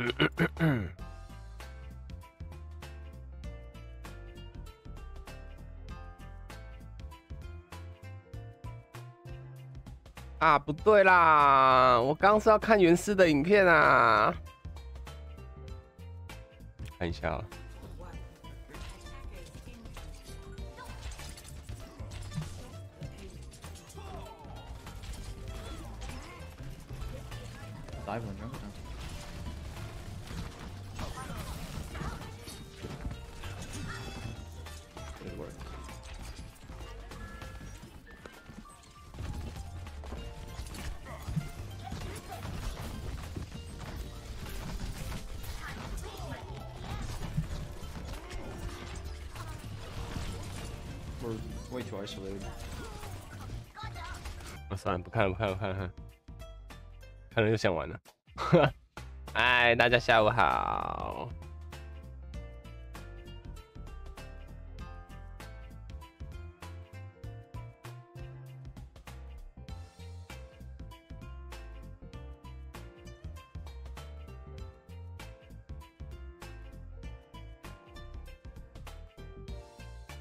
啊，不对啦！我刚是要看原师的影片啊，看一下。啊算了，不看了，不看了，不看了，看了又想玩了。哎，大家下午好。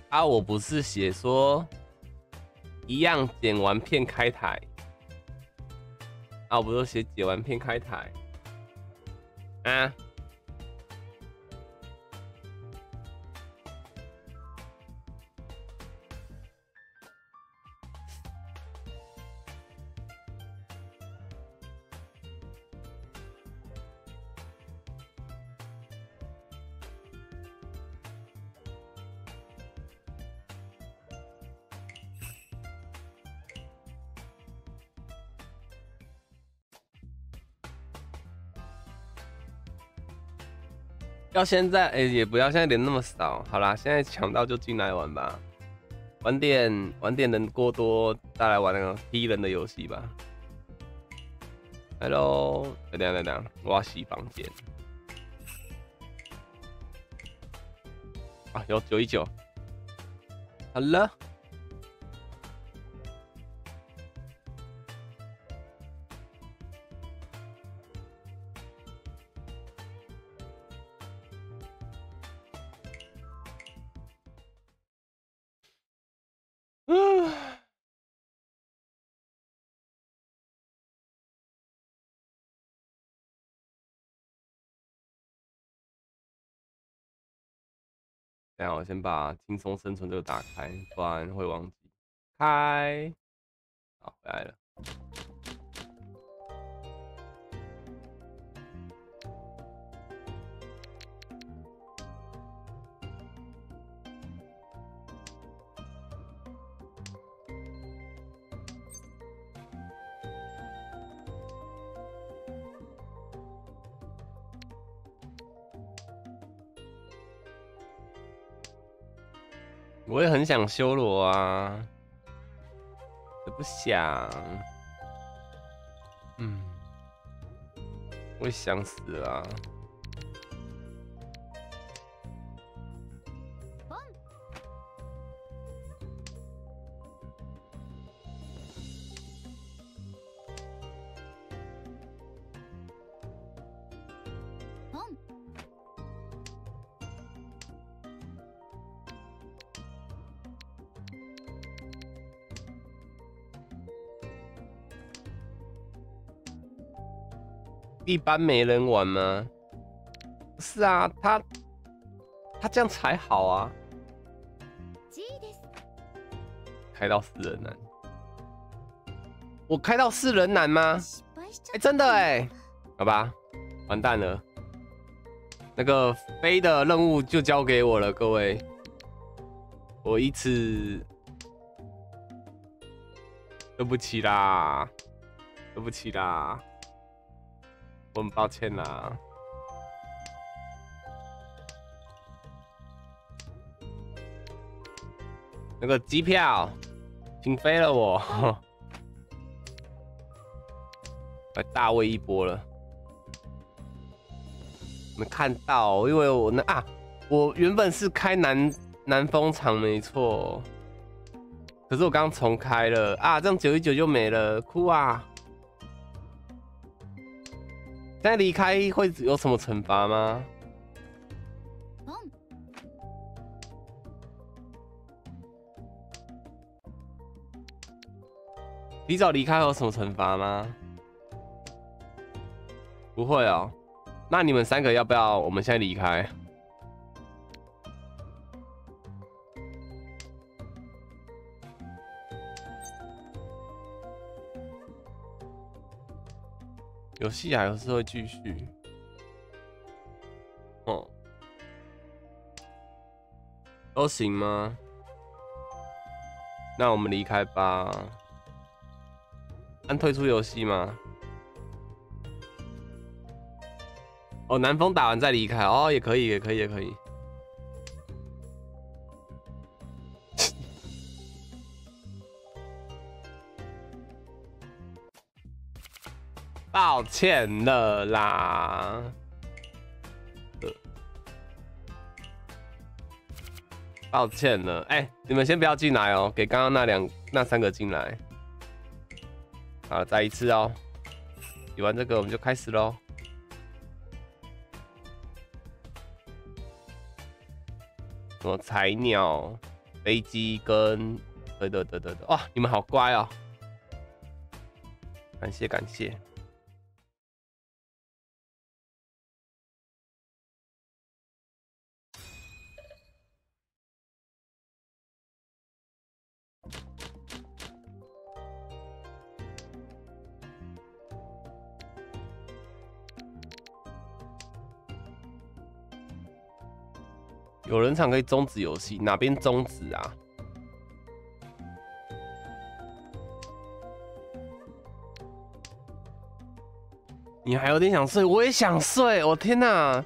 啊，我不是写说一样剪完片开台啊，我不是写剪完片开台啊。到现在，哎，也不要现在人那么少。好啦，现在抢到就进来玩吧，晚点晚点人过多，再来玩那个第一人的游戏吧。Hello，等等等等，我要洗房间。啊，有九一九。好了。等下，我先把轻松生存这个打开，不然会忘记。开，好，回来了。我也很想修罗啊，我不想，嗯，我也想死了。一般没人玩吗？是啊，他他这样才好啊。开到四人难，我开到四人难吗？哎，真的哎，好吧，完蛋了，那个飞的任务就交给我了，各位，我一次，对不起啦，对不起啦。很抱歉啦，那个机票，请飞了我，来大卫一波了。没看到，因为我那啊，我原本是开南南风场没错，可是我刚重开了啊，这样九一九就没了，哭啊！现在离开会有什么惩罚吗？提早离开有什么惩罚吗？不会哦。那你们三个要不要我们现在离开？游戏还是会继续。哦，都行吗？那我们离开吧。按退出游戏吗？哦，南风打完再离开哦，也可以，也可以，也可以。抱歉了啦，抱歉了。哎，你们先不要进来哦，给刚刚那两、那三个进来。好，再一次哦。比完这个，我们就开始喽。什么彩鸟、飞机跟……对对对对对，哇，你们好乖哦！感谢感谢。有人场可以终止游戏，哪边终止啊？你还有点想睡，我也想睡。我天哪！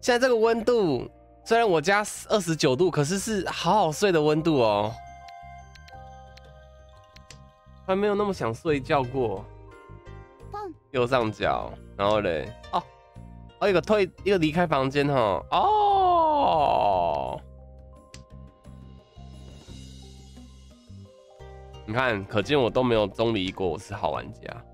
现在这个温度，虽然我家二十九度，可是是好好睡的温度哦。还没有那么想睡觉过。右上角，然后嘞，哦，哦，一个退，一个离开房间哈。哦。哦，你看，可见我都没有中离过，我是好玩家。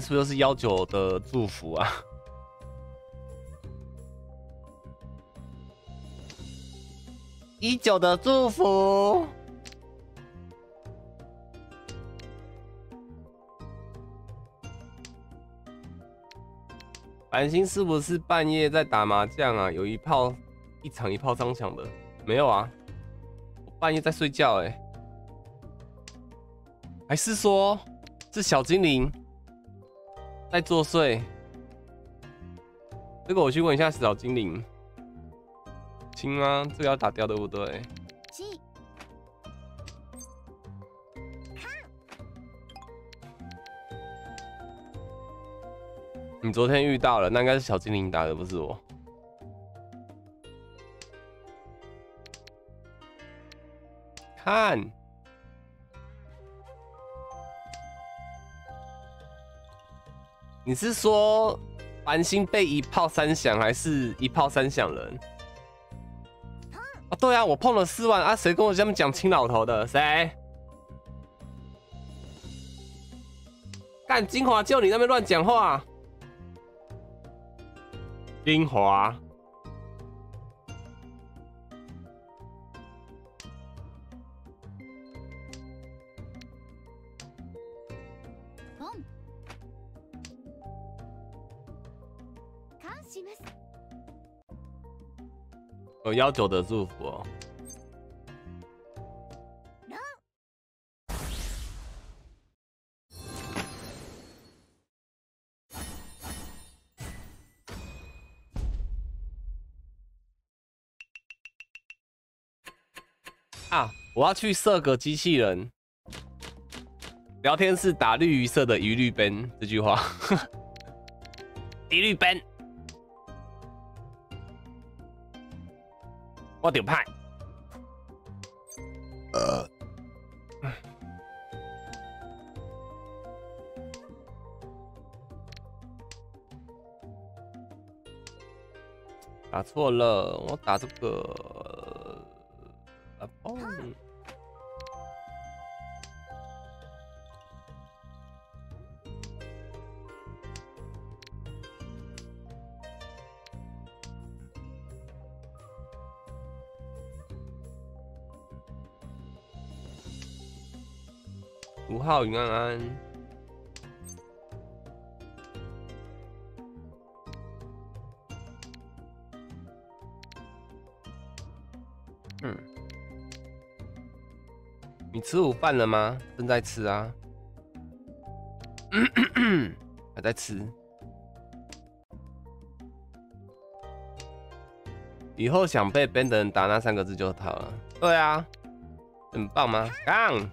是不是幺九的祝福啊？一九的祝福。繁星是不是半夜在打麻将啊？有一炮一场一炮双响的，没有啊？我半夜在睡觉哎，还是说是小精灵？在作祟，这个我去问一下小精灵，亲吗？这个要打掉对不对？你昨天遇到了，那应该是小精灵打的，不是我。看。你是说繁星被一炮三响，还是一炮三响人？啊，对啊，我碰了四万啊！谁跟我这么讲清老头的？谁？干金华，就你那边乱讲话！金华。有幺九的祝福。啊！我要去设个机器人。聊天室打绿鱼色的鱼绿 ban 这句话，鱼绿 ban。我调派。呃，打错了，我打这个，云安安。嗯，你吃午饭了吗？正在吃啊，还在吃。以后想被 ban 的人打那三个字就好了。对啊，很棒吗？杠。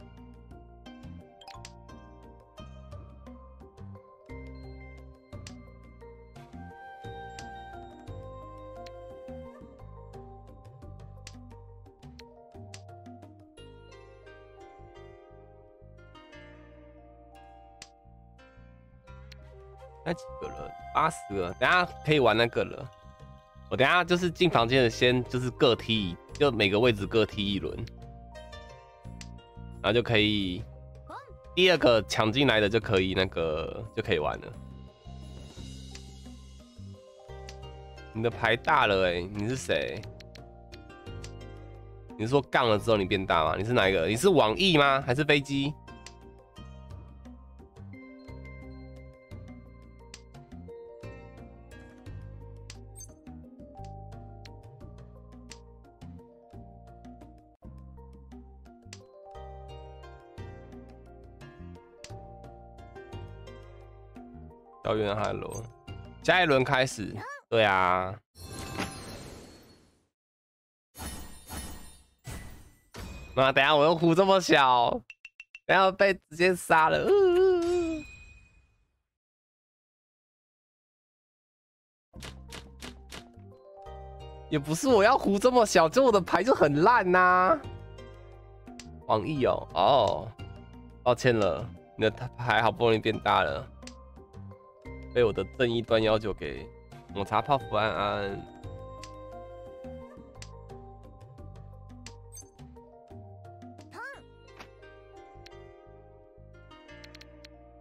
死了？等下可以玩那个了。我等下就是进房间的，先就是各踢，就每个位置各踢一轮，然后就可以第二个抢进来的就可以那个就可以玩了。你的牌大了哎，你是谁？你是说杠了之后你变大吗？你是哪一个？你是网易吗？还是飞机？校园海螺，下一轮开始。对啊，妈，等下我又呼这么小，等下被直接杀了。也不是我要胡这么小，就我的牌就很烂呐。网易哦，哦，抱歉了，你的牌好不容易变大了。被我的正义端要求给抹茶泡芙安安，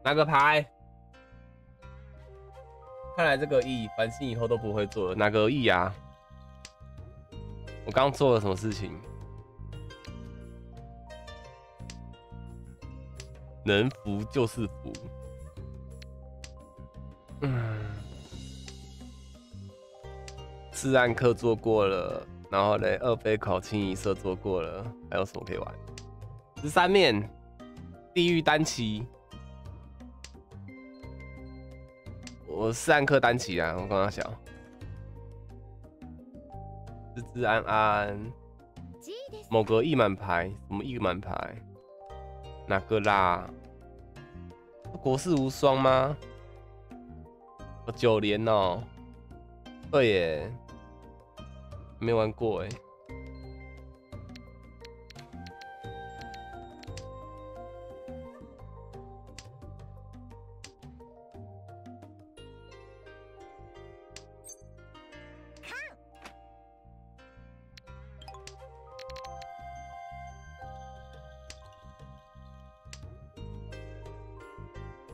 拿个牌？看来这个 E 繁星以后都不会做了。哪个 E 啊？我刚做了什么事情？能服就是服。嗯，自然课做过了，然后嘞，二杯考清一色做过了，还有什么可以玩？十三面，地狱单骑，我自然课单骑啊，我刚刚想，自自安安，某个一满牌，什么一满牌？哪个啦？国士无双吗？九连哦，对耶，没玩过哎。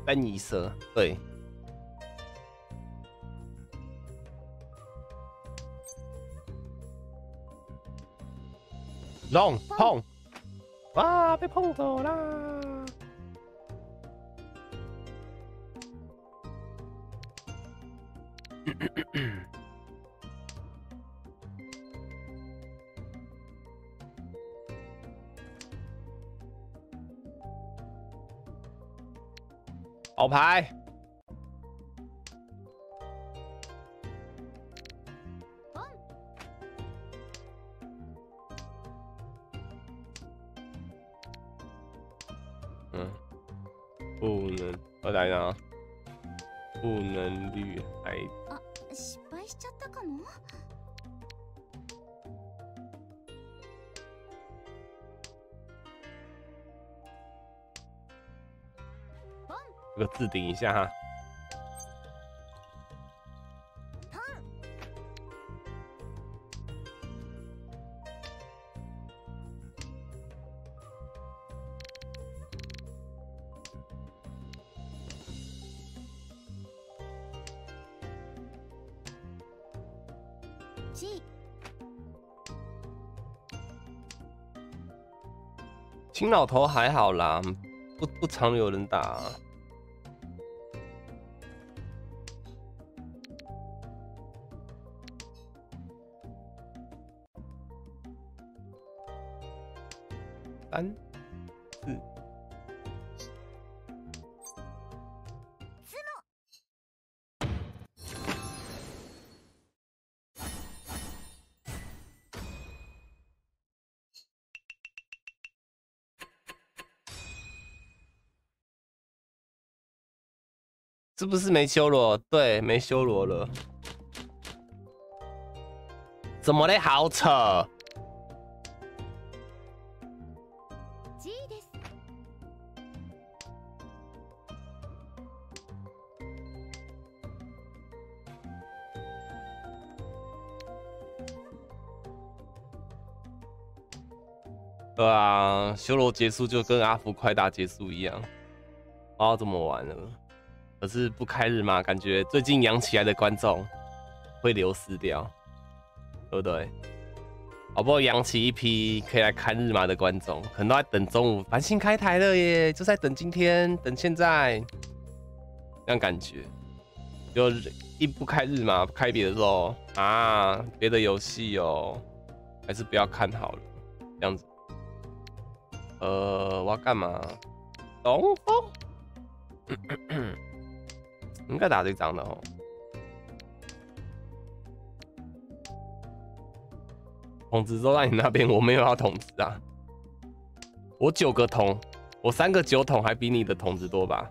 丹尼色，对。碰碰，哇！被碰走啦！好牌。这个置顶一下哈。青老头还好啦，不不常有人打。三。是不是没修罗？对，没修罗了。怎么嘞？好扯！对啊，修罗结束就跟阿福快打结束一样，不知道怎么玩了。可是不开日嘛，感觉最近养起来的观众会流失掉，对不对？好不容易养起一批可以来看日麻的观众，可能都在等中午繁星开台了耶，就在等今天，等现在，这样感觉，就一不开日麻，开别的肉啊，别的游戏哦，还是不要看好了，这样子。呃，我要干嘛？东风。应该打这张的哦。筒子都在你那边，我没有要筒子啊。我九个筒，我三个九筒还比你的筒子多吧？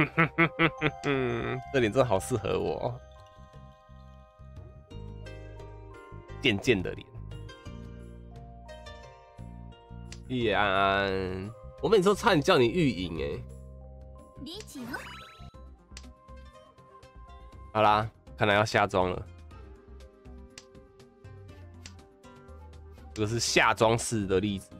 这脸真的好适合我，贱贱的脸。叶安安，我每次都差点叫你玉影哎。好啦，看来要下妆了。这个是下装式的例子。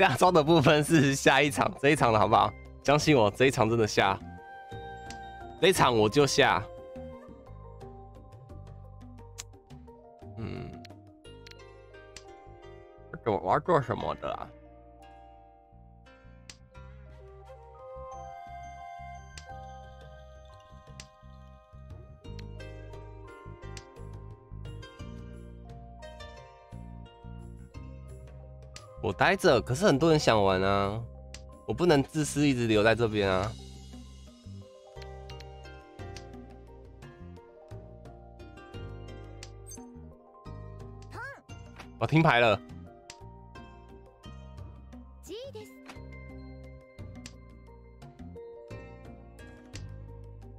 下 装的部分是下一场，这一场的好不好？相信我，这一场真的下，这一场我就下。嗯，我我玩做什么的？待着，可是很多人想玩啊。我不能自私，一直留在这边啊！我听牌了，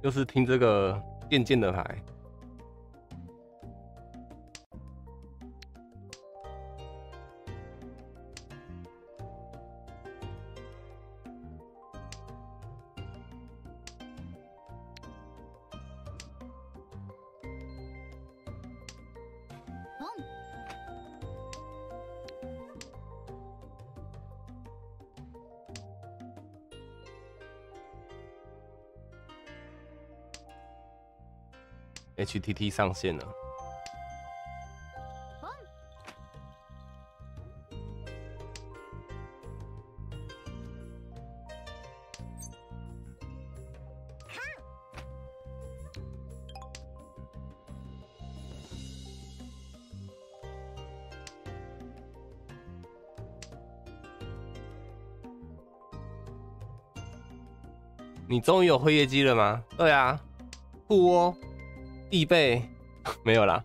又是听这个渐渐的牌。上线了。你终于有会业机了吗？对啊，兔窝必备，没有啦。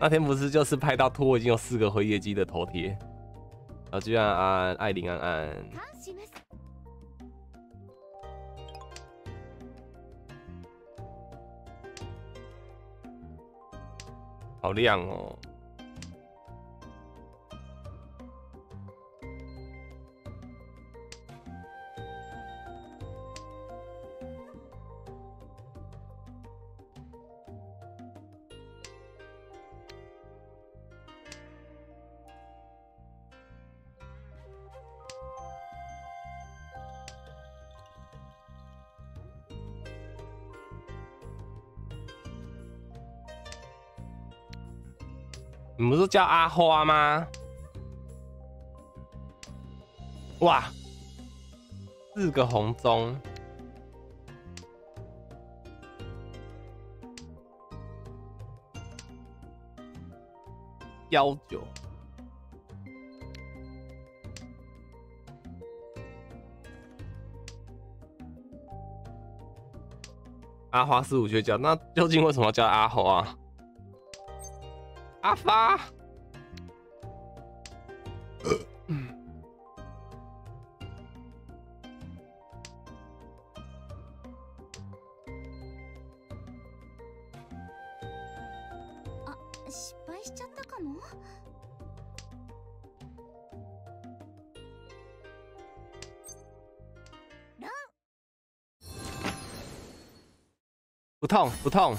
那天不是就是拍到拖已经有四个会业机的头贴，然后居然安艾琳安安，好亮哦。你不是叫阿花吗？哇，四个红中，幺九，阿花四五缺角，那究竟为什么叫阿花啊？阿发，あ、失敗しちゃったかも。不痛不痛，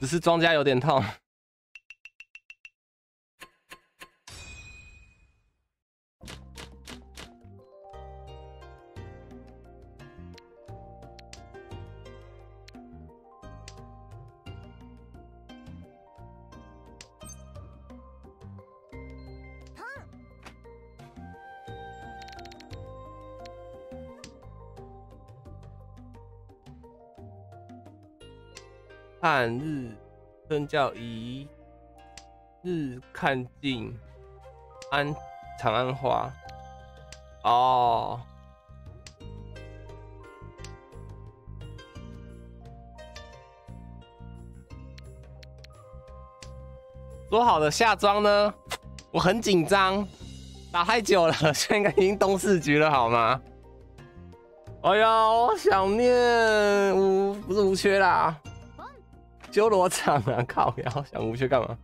只是庄家有点痛。 叫一日看尽安长安花哦。说好的下装呢？我很紧张，打太久了，现在已经东四局了，好吗？哎呀，我想念无不是无缺啦。修罗场啊！靠，然后想无缺干嘛？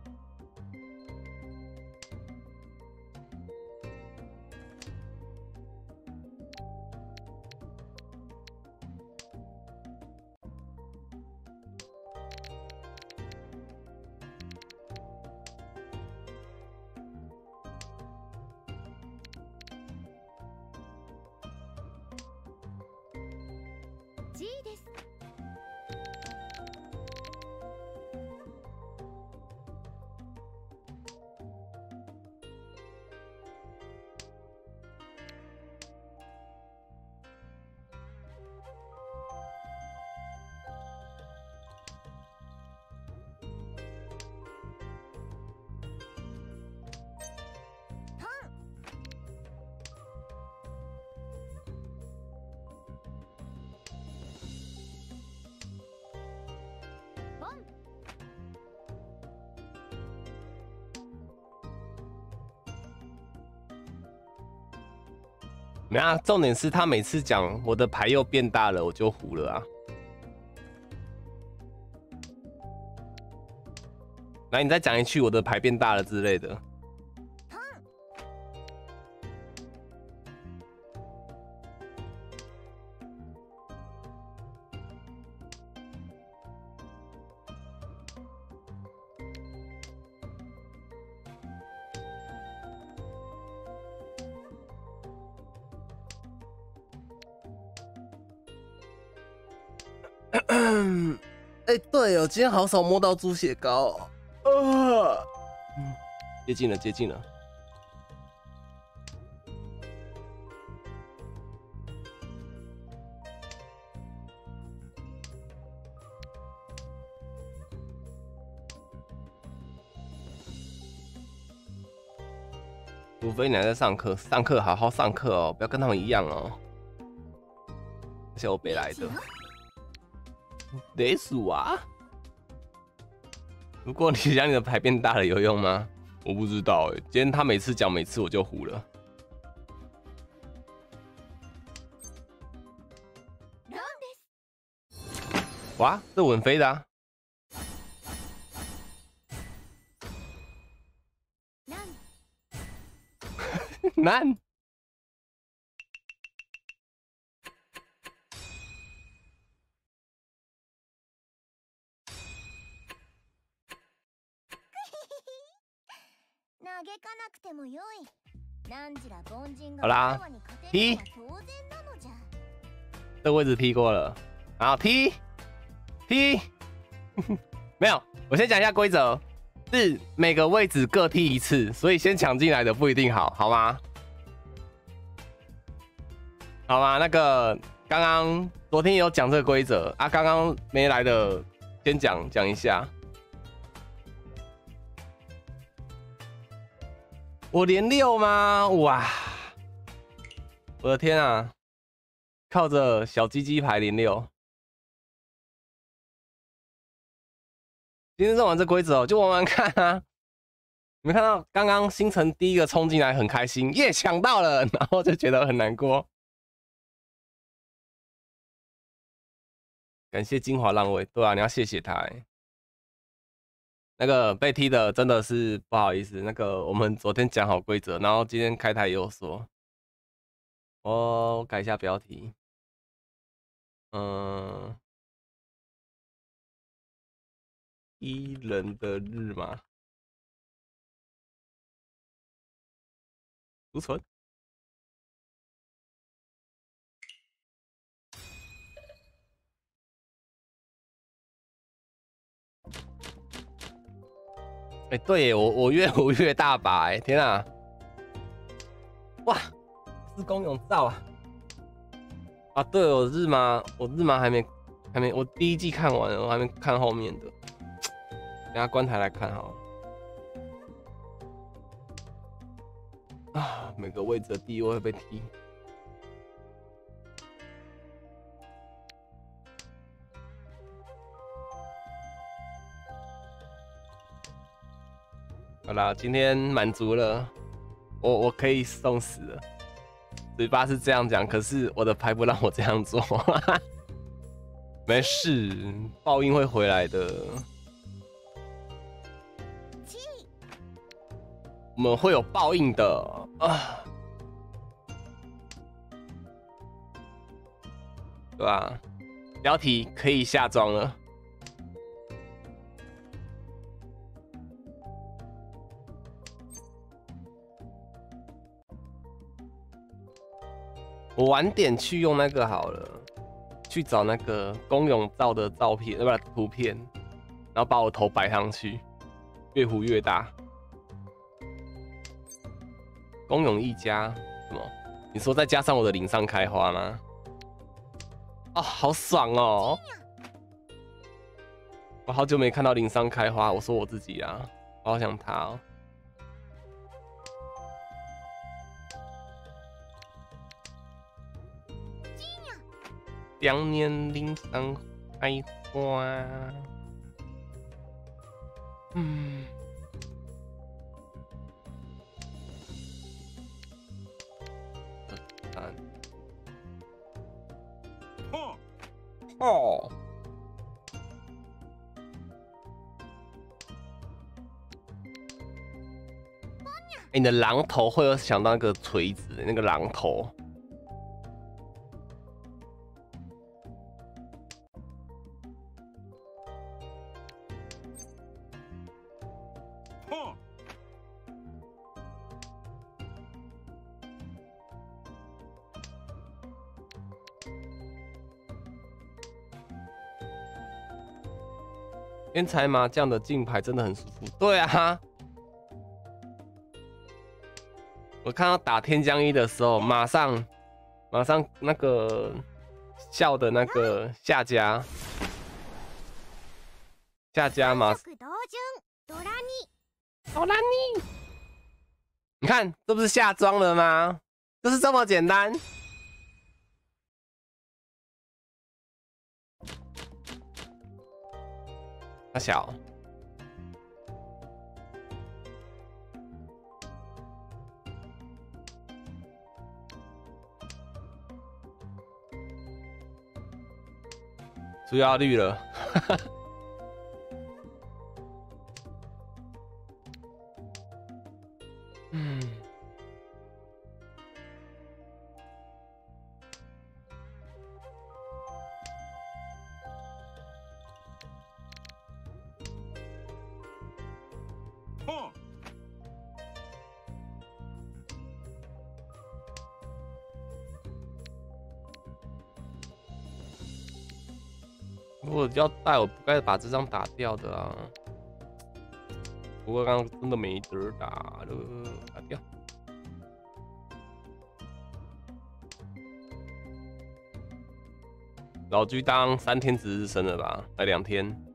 没啊，重点是他每次讲我的牌又变大了，我就胡了啊。来，你再讲一句我的牌变大了之类的。今天好少摸到猪血糕。呃，接近了，接近了。除非你还在上课，上课好好上课哦，不要跟他们一样哦。小北来的，得数啊！如果你讲你的牌变大了，有用吗？我不知道哎。今天他每次讲，每次我就糊了。哇，这稳飞的。难。好啦。踢这位置踢过了，然后 T，T，没有，我先讲一下规则，是每个位置各踢一次，所以先抢进来的不一定好，好吗？好吗？那个刚刚昨天有讲这个规则啊，刚刚没来的先讲讲一下。我连六吗？哇！我的天啊！靠着小鸡鸡牌连六。今天在玩这规则哦，就玩玩看啊。你们看到刚刚星辰第一个冲进来很开心，耶抢到了，然后就觉得很难过。感谢金华浪位，对啊，你要谢谢他哎。那个被踢的真的是不好意思。那个我们昨天讲好规则，然后今天开台也有说，我改一下标题。嗯，一人的日吗？储存。哎，对我我越胡越大把哎，天啊！哇，是公勇照啊！啊，对我日麻我日麻还没还没，我第一季看完了，我还没看后面的，等下关台来看哈。啊，每个位置的第一位会被踢。好啦，今天满足了，我我可以送死了。嘴巴是这样讲，可是我的牌不让我这样做。没事，报应会回来的。我们会有报应的啊，对吧？标题可以下装了。我晚点去用那个好了，去找那个公勇照的照片，呃，不图片，然后把我头摆上去，越糊越大。公勇一家什么？你说再加上我的岭上开花吗？哦，好爽哦！我好久没看到岭上开花，我说我自己啊，我好想他哦。两年林上开花，嗯，哦，哦，你的榔头会有想到那个锤子，那个榔头。天才麻将的竞牌真的很舒服。对啊，我看到打天降一的时候，马上马上那个笑的那个下家下家嘛，哆啦尼，你看这不是下装了吗？就是这么简单。小，出压绿了，要带，我不该把这张打掉的啊。不过刚刚真的没得打了，打掉。老居当三天值日生了吧？来两天。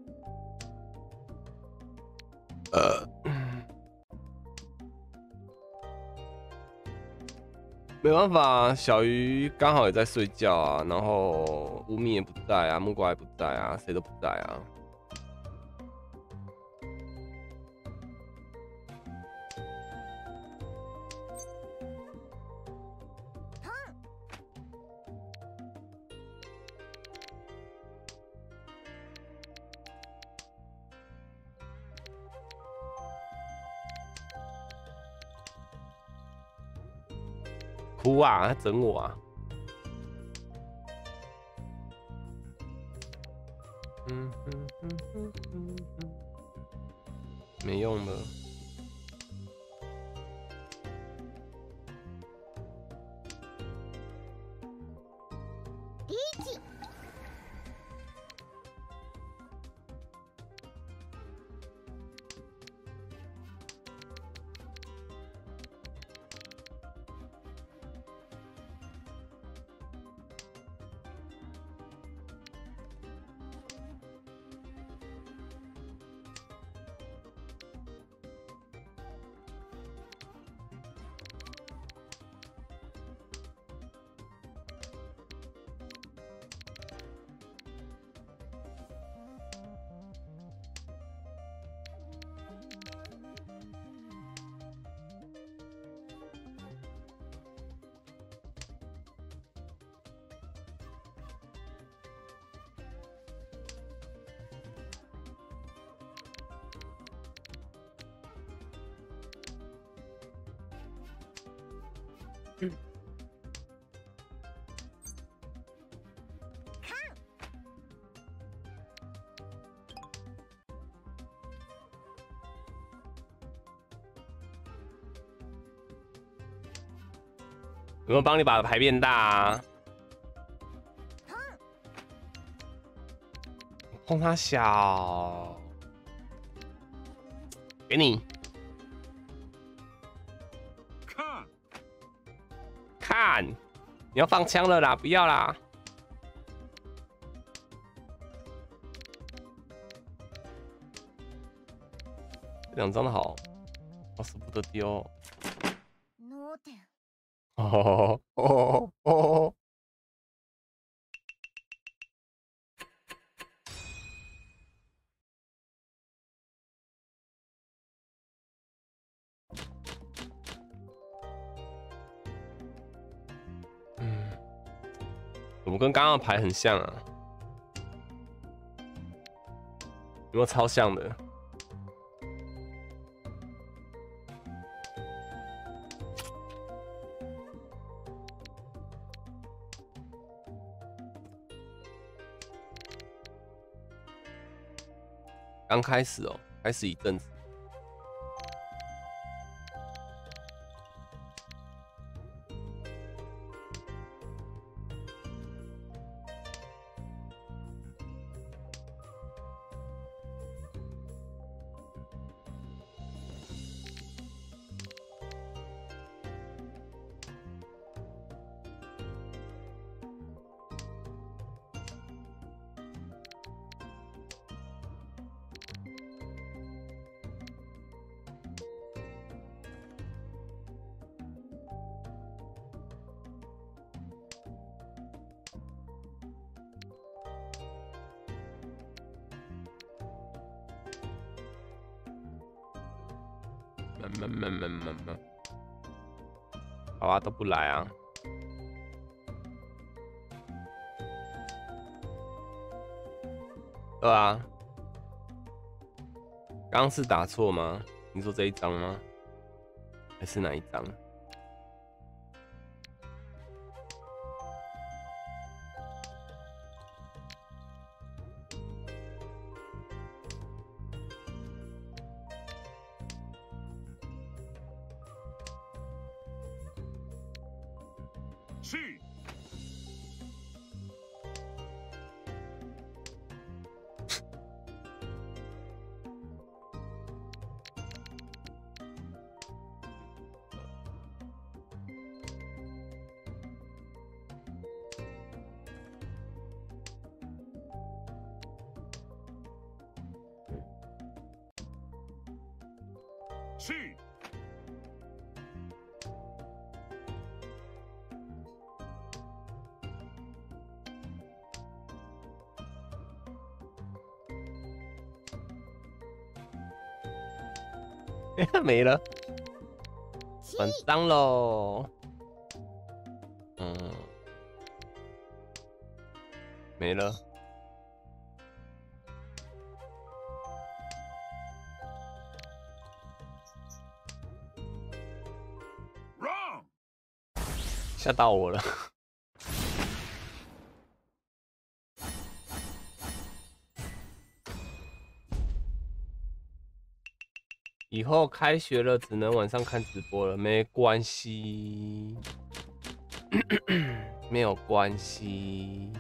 没办法，小鱼刚好也在睡觉啊，然后乌米也不在啊，木瓜也不在啊，谁都不在啊。哇！他！整我啊！嗯嗯嗯嗯嗯嗯，没用的。有没有帮你把牌变大啊？碰他小，给你看，看，你要放枪了啦，不要啦！这两张的好，我舍不得丢。哦哦哦！嗯，怎么跟刚刚的牌很像啊？有没有超像的？开始哦，开始一阵子。不来啊。对啊，刚刚是打错吗？你说这一张吗？还是哪一张？吓到我了。以后开学了，只能晚上看直播了，没关系，没有关系。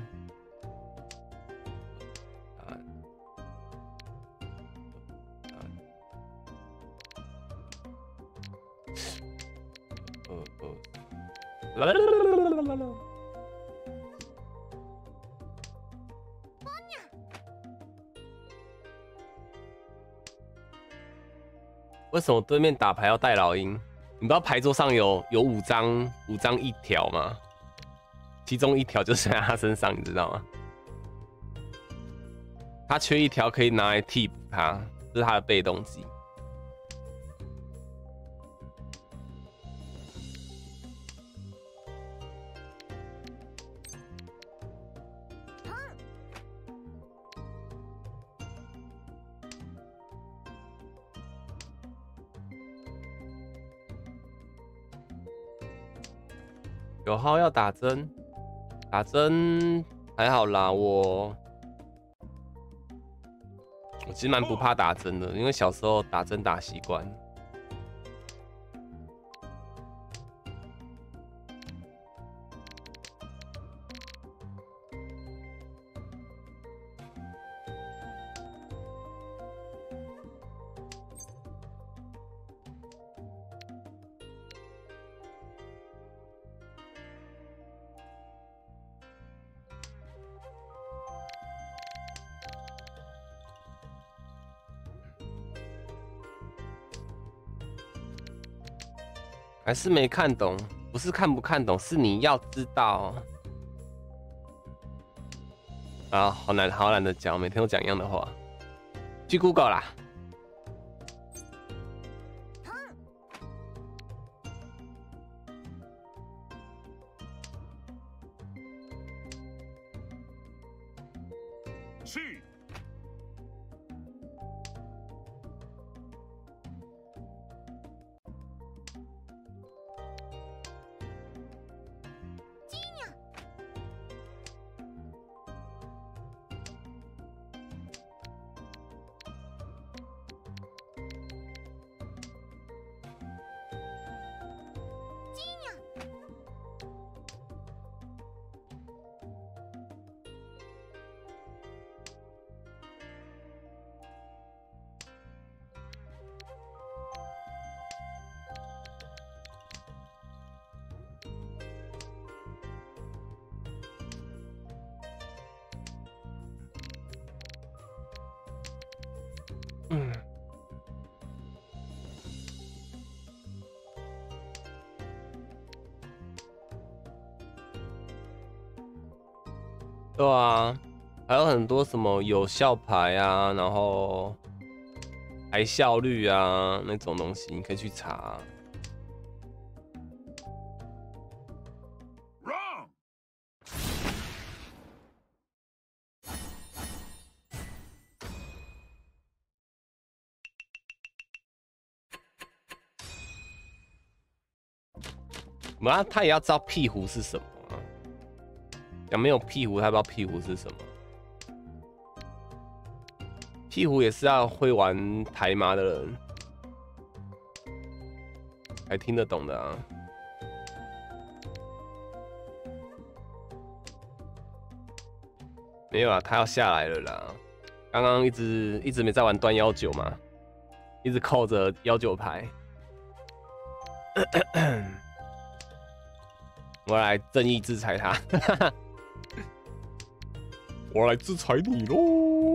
为什么对面打牌要带老鹰？你不知道牌桌上有有五张五张一条吗？其中一条就是在他身上，你知道吗？他缺一条可以拿来替补他，这是他的被动技。九号要打针，打针还好啦，我我其实蛮不怕打针的，因为小时候打针打习惯。还是没看懂，不是看不看懂，是你要知道。啊，好难，好难的讲，每天都讲一样的话。去 Google 啦。有效牌啊，然后排效率啊那种东西，你可以去查。那他也要知道屁壶是什么啊？讲没有屁壶，他不知道屁壶是什么。屁壶也是要会玩台麻的人还听得懂的啊。没有啊，他要下来了啦。刚刚一直一直没在玩端幺九嘛，一直扣着幺九牌。我来正义制裁他，我来制裁你喽！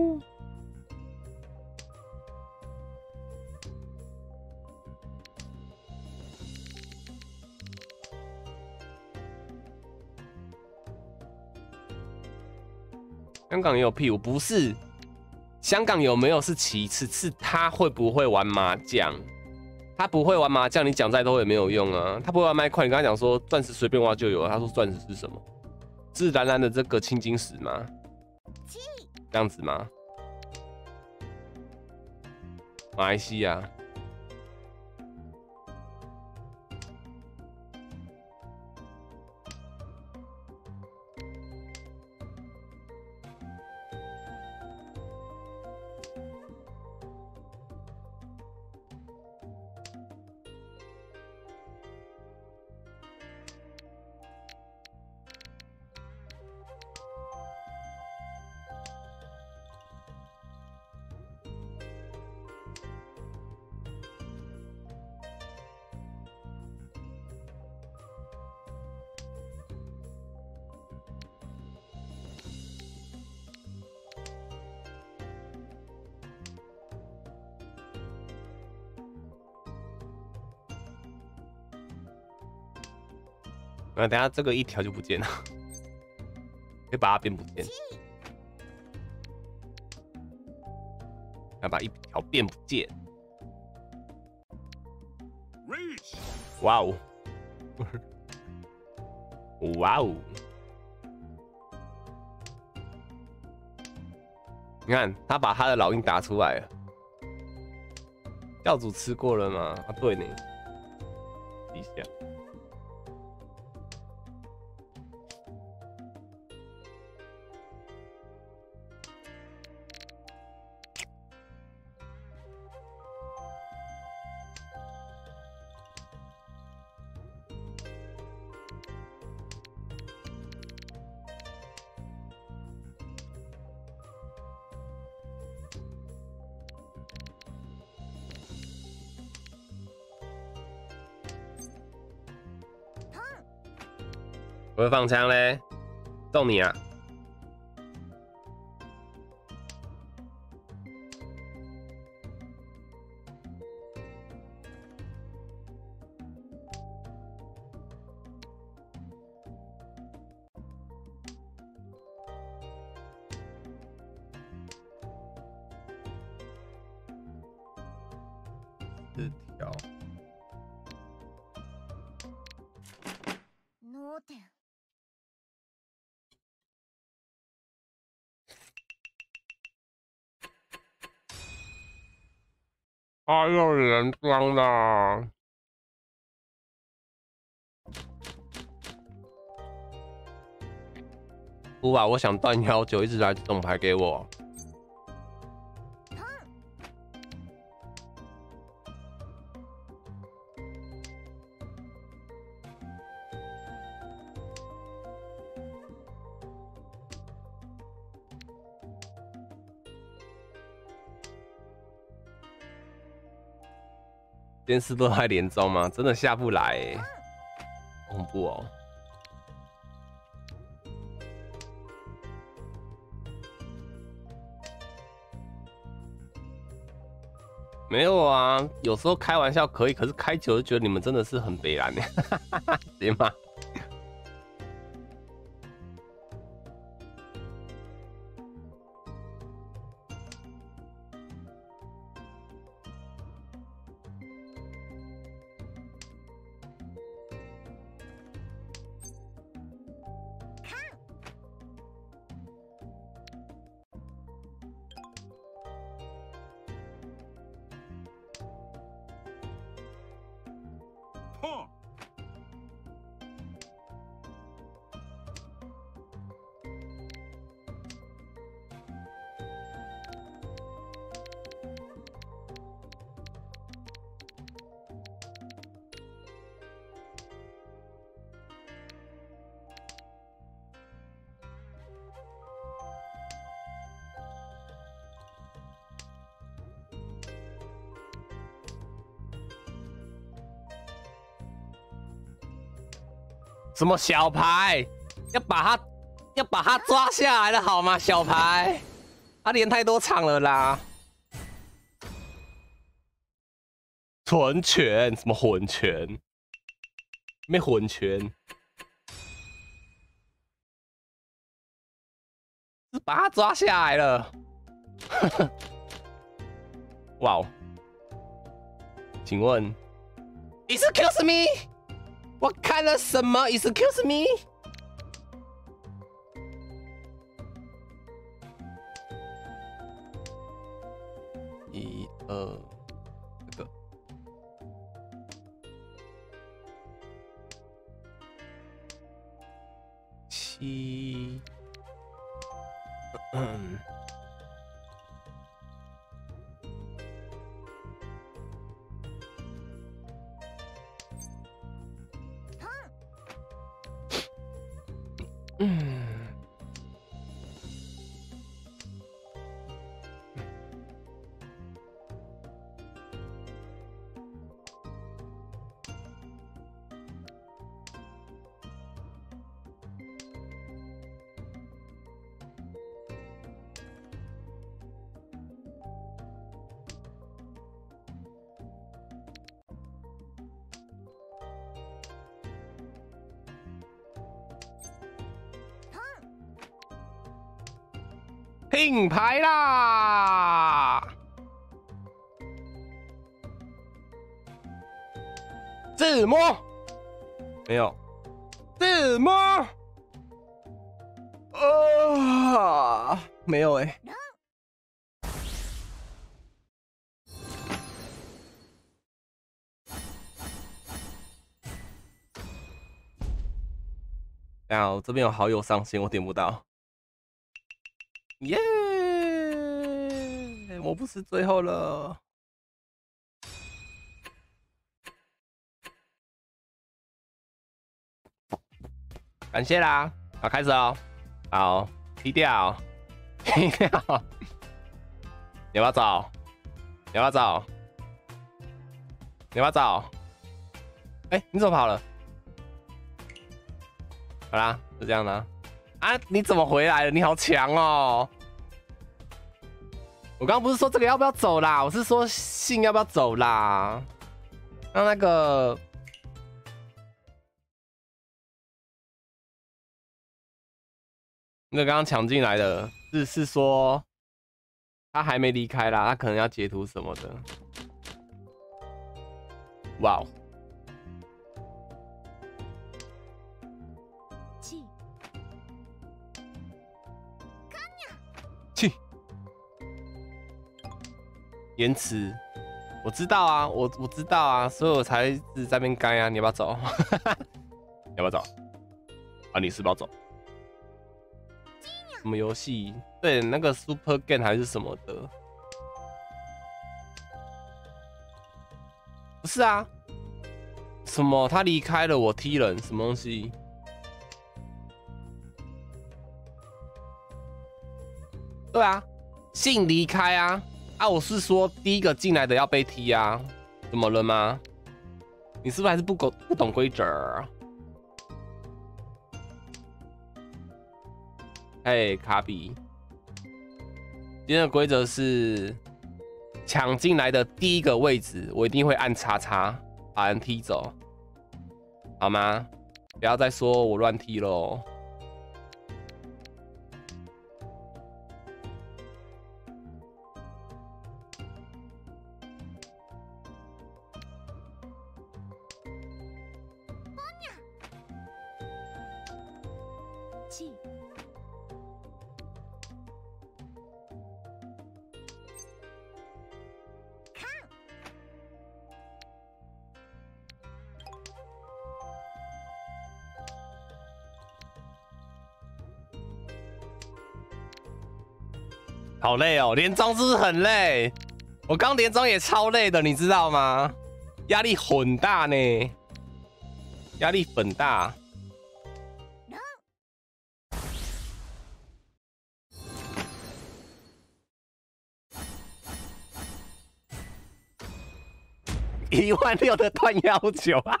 香港也有屁股，不是？香港有没有是其次，是他会不会玩麻将？他不会玩麻将，你讲再多也没有用啊。他不会玩麦块，你跟他讲说钻石随便挖就有。他说钻石是什么？是蓝蓝的这个青金石吗？这样子吗？马来西亚。那等下这个一条就不见了，可以把它变不见。要把一条变不见。哇哦！哇哦！你看他把他的老鹰打出来了。教主吃过了吗？啊，对呢。放枪嘞，动你啊！当啦，不吧，我想断幺九，一直来这牌给我。是都在连招吗？真的下不来，恐怖哦！没有啊，有时候开玩笑可以，可是开久就觉得你们真的是很悲凉的，行 吗？什么小牌？要把他要把他抓下来了好吗？小牌，他连太多场了啦！纯拳什么混拳？没混拳，是把他抓下来了。哇哦！请问，Excuse me？我看了什么？Excuse me？并排啦！自摸没有，自摸啊，没有哎。哎呀，我这边有好友上线，我点不到。耶！我不是最后了，感谢啦！好，开始哦。好，踢掉，踢掉。你要不要走？你要不要走？你要不要走？哎，你怎么跑了？好啦，就这样啦。啊！你怎么回来了？你好强哦！我刚刚不是说这个要不要走啦？我是说信要不要走啦？那那个，那刚刚抢进来的是是说他还没离开啦，他可能要截图什么的。哇哦！延迟，我知道啊，我我知道啊，所以我才一直在边干啊。你要不要走？你要不要走？啊，你是不要走？什么游戏？对，那个 Super Game 还是什么的？不是啊，什么？他离开了，我踢人，什么东西？对啊，信离开啊。啊！我是说，第一个进来的要被踢啊？怎么了吗？你是不是还是不懂不懂规则？哎，卡比，今天的规则是抢进来的第一个位置，我一定会按叉叉把人踢走，好吗？不要再说我乱踢喽。好累哦，连装是不是很累？我刚连装也超累的，你知道吗？压力很大呢，压力很大。一万六的断要求啊！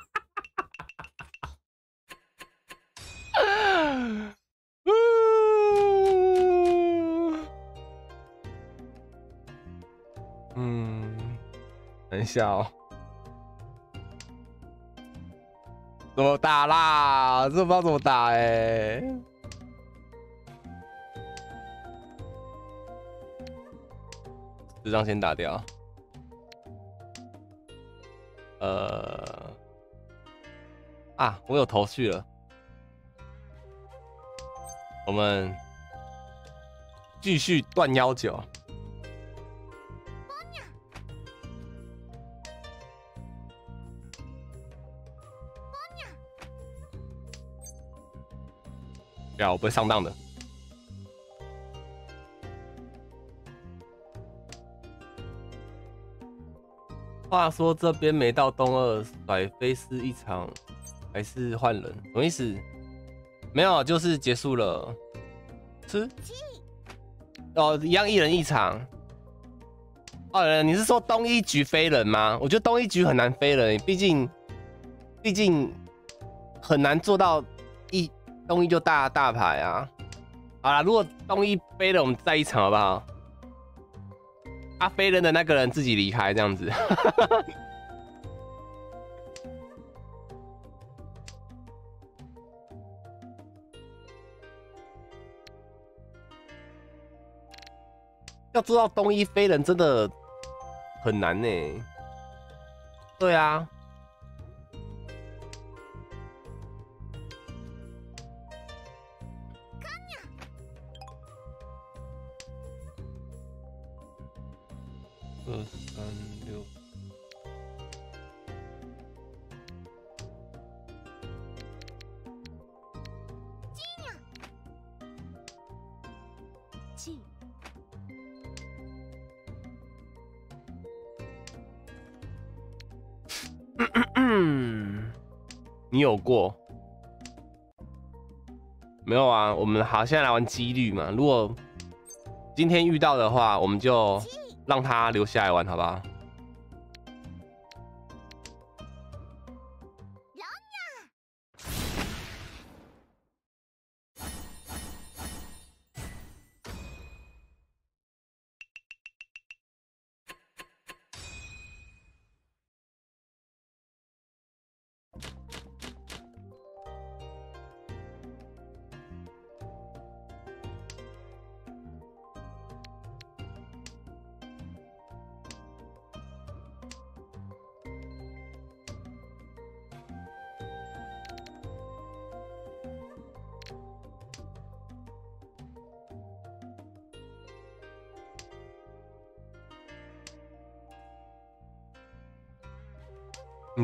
等一下哦，怎么打啦？这不知道怎么打哎！这张先打掉。呃，啊，我有头绪了，我们继续断幺九。要我不会上当的。话说这边没到东二甩飞是一场，还是换人？什么意思？没有，就是结束了。吃？哦，一样一人一场。哦，你是说东一局飞人吗？我觉得东一局很难飞人，毕竟，毕竟很难做到东一就大大牌啊。好了，如果东一飞了，我们再一场好不好？阿飞人的那个人自己离开，这样子。要做到东一飞人真的很难呢。对啊。你有过？没有啊。我们好，现在来玩几率嘛。如果今天遇到的话，我们就。让他留下来玩，好不好？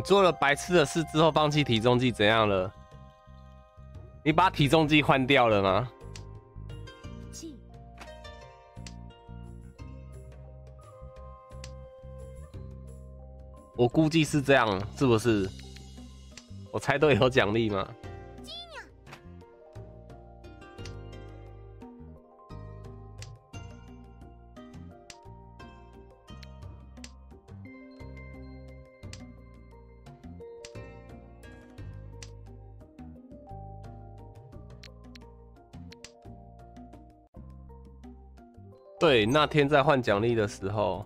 做了白痴的事之后，放弃体重计怎样了？你把体重计换掉了吗？我估计是这样，是不是？我猜对有奖励吗？对，那天在换奖励的时候，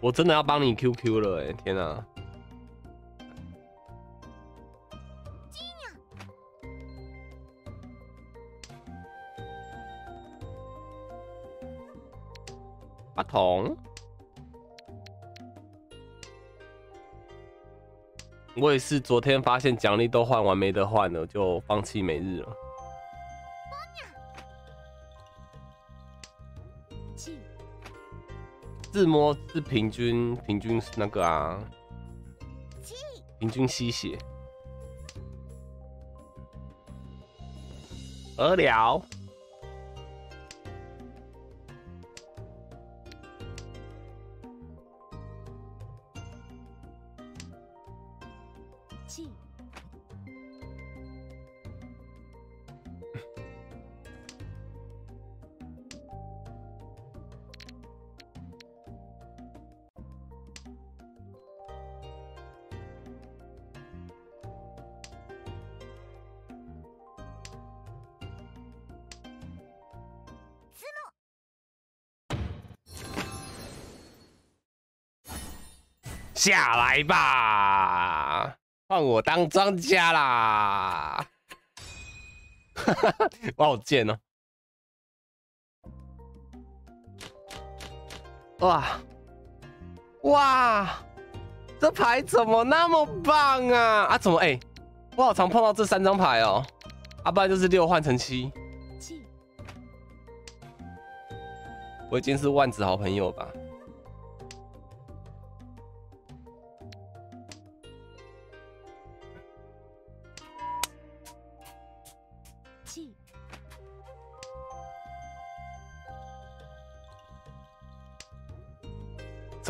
我真的要帮你 QQ 了哎！天哪！阿童，我也是昨天发现奖励都换完没得换了，就放弃每日了。自摸是平均，平均那个啊，平均吸血，而了，下来吧，换我当庄家啦！哈哈我好贱哦！哇哇，这牌怎么那么棒啊？啊，怎么哎，我好常碰到这三张牌哦，啊，不然就是六换成七。七，我已经是万子好朋友吧？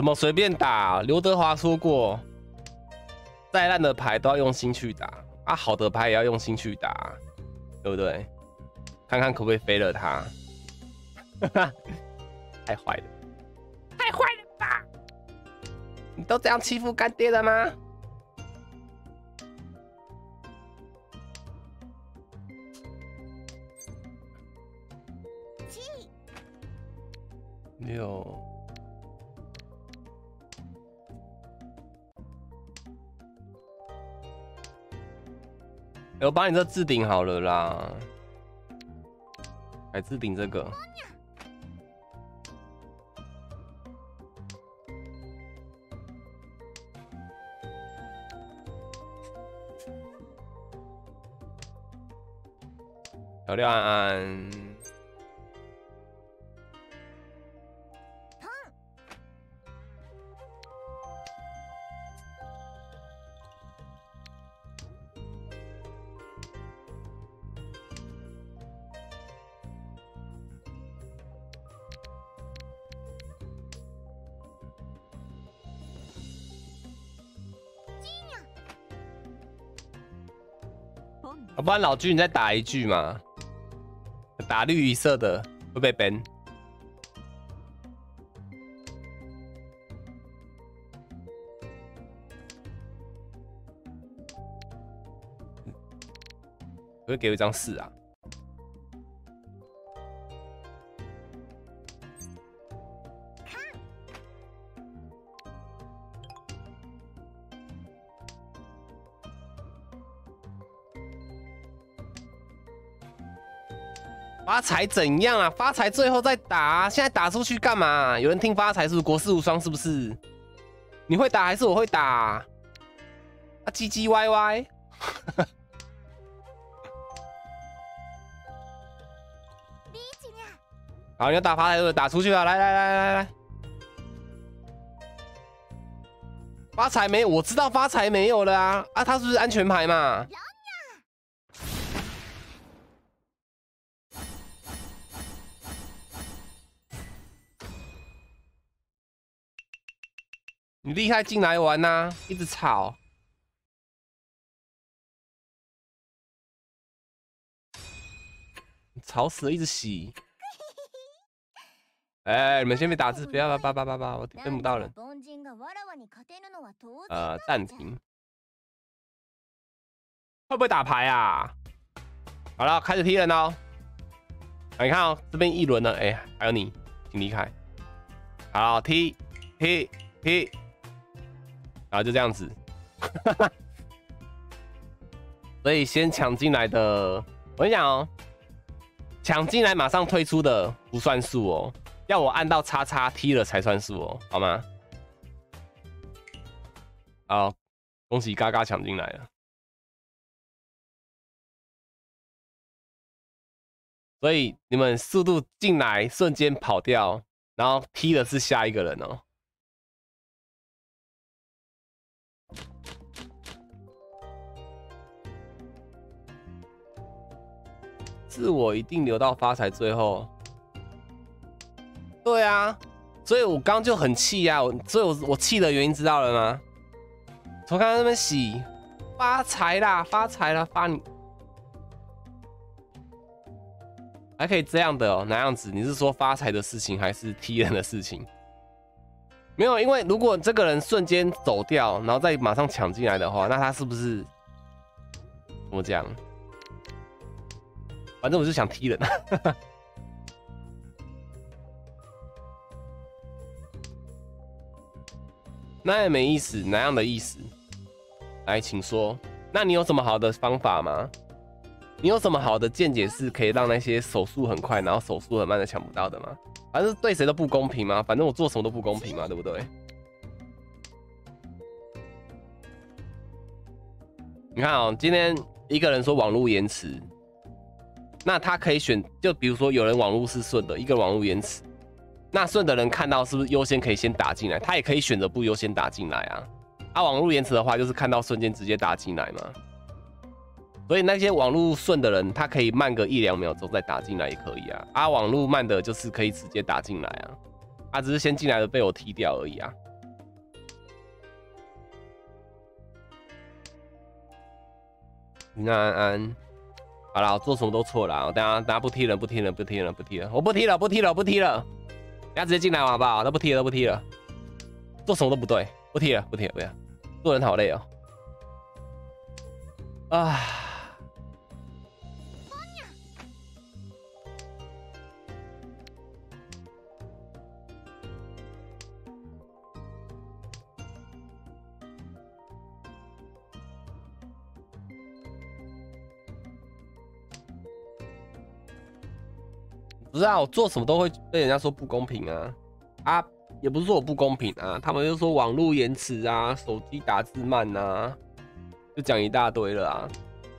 怎么随便打？刘德华说过，再烂的牌都要用心去打啊，好的牌也要用心去打，对不对？看看可不可以飞了他？太坏了，太坏了吧！你都这样欺负干爹了吗？六。我把你这置顶好了啦，来置顶这个。小廖安安不然老君，你再打一句嘛？打绿一色的会被 ban。会给我一张四啊？发财怎样啊？发财最后再打，现在打出去干嘛？有人听发财是不是国士无双？是不是？你会打还是我会打？啊，唧唧歪歪。好，你要打发财就打出去啊！来来来来来，发财没？我知道发财没有了啊！啊，他是不是安全牌嘛？你厉害，进来玩呐！一直吵，吵死了！一直洗。哎，你们先别打字，不要叭叭叭叭叭，我听不到人。呃，暂停。会不会打牌啊？好了，开始踢人哦。你看哦，这边一轮了，哎，还有你，请离开。好，踢踢踢。然后就这样子，所以先抢进来的，我跟你讲哦，抢进来马上退出的不算数哦，要我按到叉叉踢了才算数哦，好吗？好，恭喜嘎嘎抢进来了，所以你们速度进来瞬间跑掉，然后踢的是下一个人哦。自我一定留到发财最后。对啊，所以我刚就很气呀，所以我我气的原因知道了吗？从刚刚那边洗，发财啦，发财了，发你。还可以这样的哦，哪样子？你是说发财的事情，还是踢人的事情？没有，因为如果这个人瞬间走掉，然后再马上抢进来的话，那他是不是怎么讲？反正我是想踢人。那也没意思，哪样的意思？来，请说。那你有什么好的方法吗？你有什么好的见解是可以让那些手速很快，然后手速很慢的抢不到的吗？反正对谁都不公平吗？反正我做什么都不公平嘛，对不对？你看哦，今天一个人说网络延迟，那他可以选，就比如说有人网络是顺的，一个网络延迟，那顺的人看到是不是优先可以先打进来？他也可以选择不优先打进来啊。啊，网络延迟的话，就是看到瞬间直接打进来嘛。所以那些网络顺的人，他可以慢个一两秒钟再打进来也可以啊。啊，网络慢的就是可以直接打进来啊。啊，只是先进来的被我踢掉而已啊。云安安，好了，我做什么都错了。我等下等下不踢了，不踢了，不踢了，不踢了，我不踢了，不踢了，不踢了。大家直接进来玩好不好？那不踢了，不踢了。做什么都不对，不踢了，不踢了，不要。做人好累哦。啊。不是啊，我做什么都会被人家说不公平啊！啊，也不是说我不公平啊，他们就说网络延迟啊，手机打字慢呐，就讲一大堆了啊！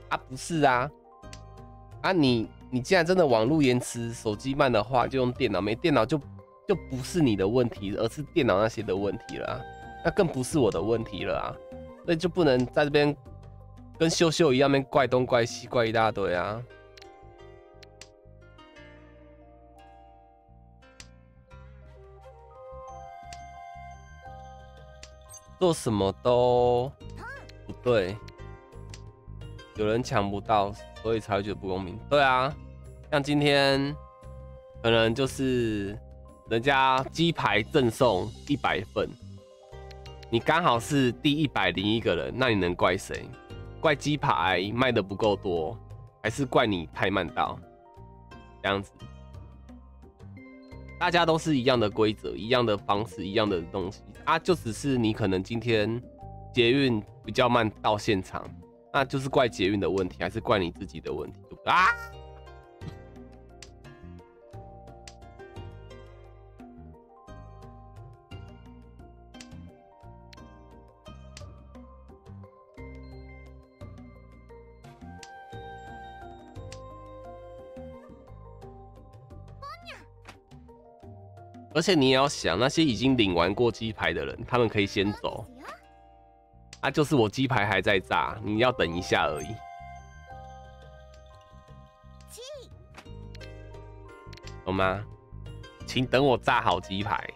啊，不是啊！啊，你你既然真的网络延迟、手机慢的话，就用电脑，没电脑就就不是你的问题，而是电脑那些的问题了，那更不是我的问题了啊！所以就不能在这边跟秀秀一样，面怪东怪西，怪一大堆啊！做什么都不对，有人抢不到，所以才会觉得不公平。对啊，像今天可能就是人家鸡排赠送一百份，你刚好是第一百零一个人，那你能怪谁？怪鸡排卖的不够多，还是怪你太慢到？这样子。大家都是一样的规则，一样的方式，一样的东西啊，就只是你可能今天捷运比较慢到现场，那就是怪捷运的问题，还是怪你自己的问题啊？而且你也要想，那些已经领完过鸡排的人，他们可以先走。啊，就是我鸡排还在炸，你要等一下而已。懂吗？请等我炸好鸡排。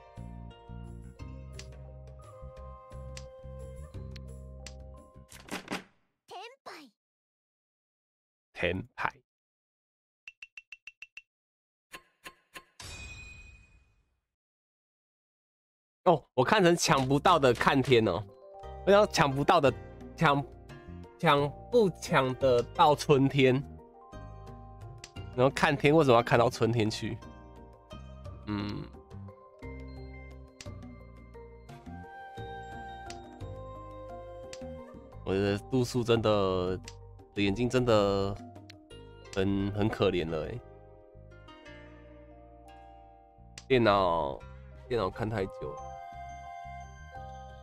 天牌。哦，我看成抢不到的看天哦，我想抢不到的抢抢不抢得到春天，然后看天为什么要看到春天去？嗯，我的度数真的眼睛真的很很可怜了哎，电脑电脑看太久。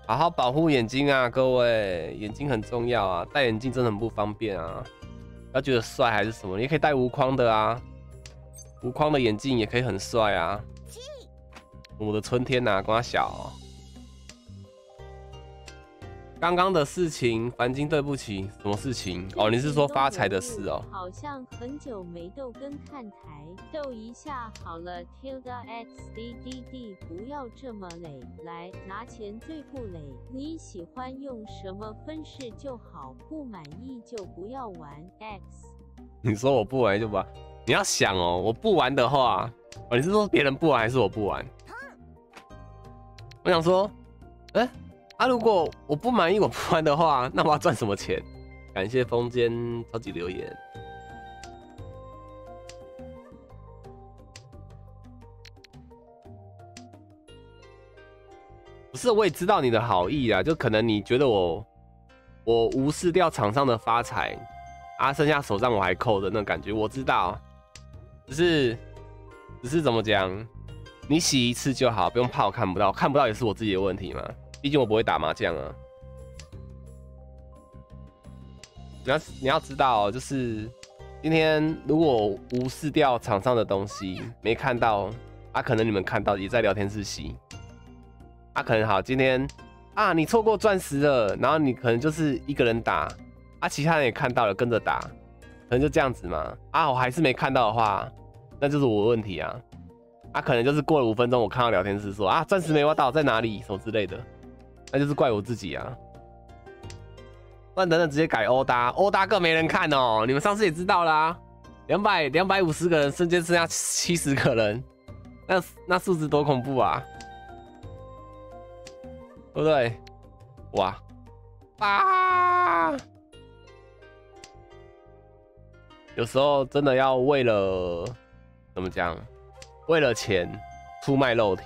好好保护眼睛啊，各位，眼睛很重要啊，戴眼镜真的很不方便啊。要觉得帅还是什么？你可以戴无框的啊，无框的眼镜也可以很帅啊。我的春天呐，光小。刚刚的事情，凡金对不起，什么事情？哦，你是说发财的事哦？好像很久没逗跟看台，逗一下好了。Tilda X D D D，不要这么累，来拿钱最不累。你喜欢用什么分式就好，不满意就不要玩。X，你说我不玩就不玩？你要想哦，我不玩的话，哦，你是说别人不玩还是我不玩？我想说，哎。啊！如果我不满意我不玩的话，那我要赚什么钱？感谢风间超级留言。不是，我也知道你的好意啊，就可能你觉得我我无视掉场上的发财啊，剩下手上我还扣的那感觉，我知道。只是只是怎么讲？你洗一次就好，不用怕我看不到，看不到也是我自己的问题嘛。毕竟我不会打麻将啊！你要你要知道，就是今天如果无视掉场上的东西没看到，啊，可能你们看到也在聊天室洗，啊，可能好今天啊，你错过钻石了，然后你可能就是一个人打，啊，其他人也看到了跟着打，可能就这样子嘛，啊，我还是没看到的话，那就是我的问题啊，啊，可能就是过了五分钟，我看到聊天室说啊，钻石没挖到在哪里什么之类的。那就是怪我自己啊！不然等等直接改欧达，欧达更没人看哦。你们上次也知道啦，两百两百五十个人，瞬间剩下七十个人，那那数字多恐怖啊！对不对？哇啊！有时候真的要为了怎么讲？为了钱出卖肉体？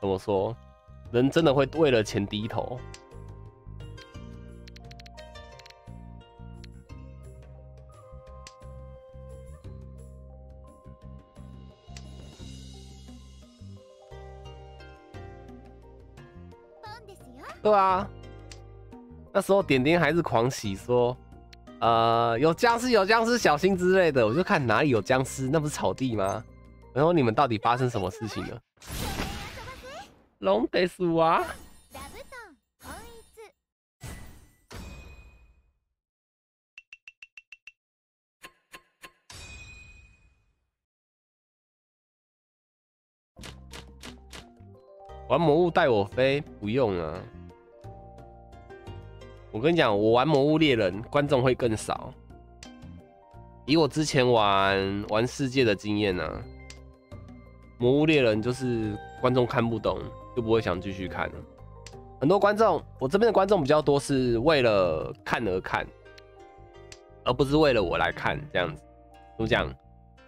怎么说？人真的会为了钱低头？对啊，那时候点点还是狂喜说，呃，有僵尸，有僵尸，小心之类的。我就看哪里有僵尸，那不是草地吗？然后你们到底发生什么事情了？龙得鼠啊！玩魔物带我飞，不用啊！我跟你讲，我玩魔物猎人，观众会更少。以我之前玩玩世界的经验呢，魔物猎人就是观众看不懂。就不会想继续看了。很多观众，我这边的观众比较多，是为了看而看，而不是为了我来看这样子。怎么讲？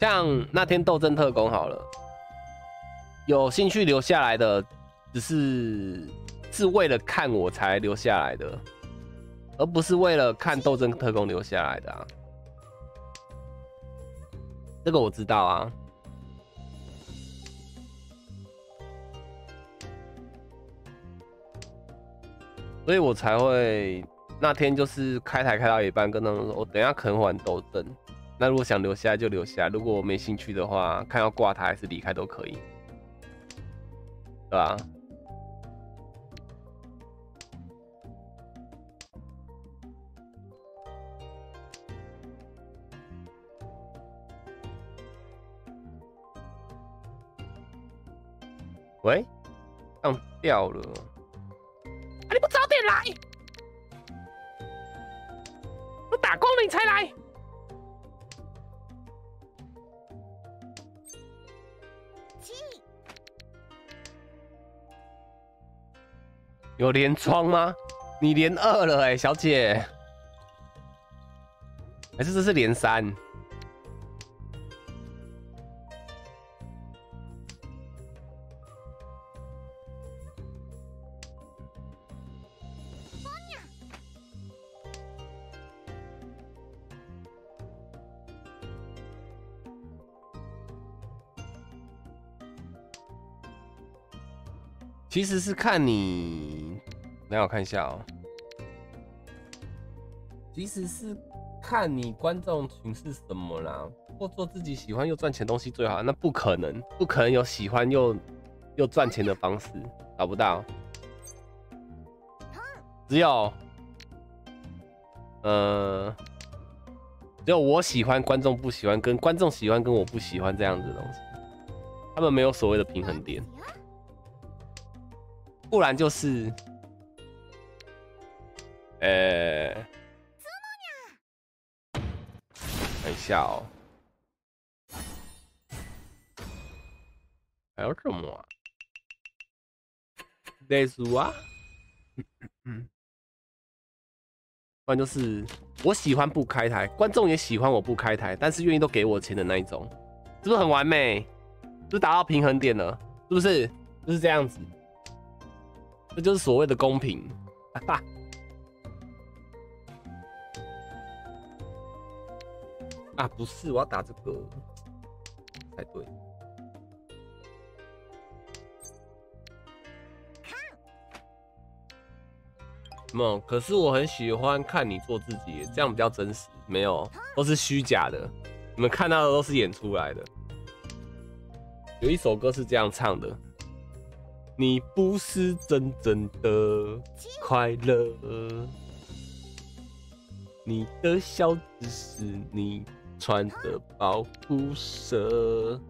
像那天斗争特工好了，有兴趣留下来的，只是是为了看我才留下来的，而不是为了看斗争特工留下来的啊。这个我知道啊。所以我才会那天就是开台开到一半，跟他们说，我等下可能玩斗争。那如果想留下来就留下来，如果我没兴趣的话，看要挂台还是离开都可以，对吧？喂，上掉了。你不早点来！我打光了你才来。有连装吗？你连二了哎，小姐。还是这是连三？其实是看你，来我看一下哦。其实是看你观众群是什么啦，或做自己喜欢又赚钱东西最好。那不可能，不可能有喜欢又又赚钱的方式，找不到。只有，呃，只有我喜欢，观众不喜欢，跟观众喜欢，跟我不喜欢这样子的东西，他们没有所谓的平衡点，不然就是，呃，等一下哦，还有什么啊？类似啊，嗯，不然就是我喜欢不开台，观众也喜欢我不开台，但是愿意都给我钱的那一种，是不是很完美？是不是达到平衡点了？是不是？就是这样子，这就是所谓的公平。啊，不是，我要打这个才对。么？可是我很喜欢看你做自己，这样比较真实。没有，都是虚假的。你们看到的都是演出来的。有一首歌是这样唱的：你不是真正的快乐，你的笑只是你穿的保护色。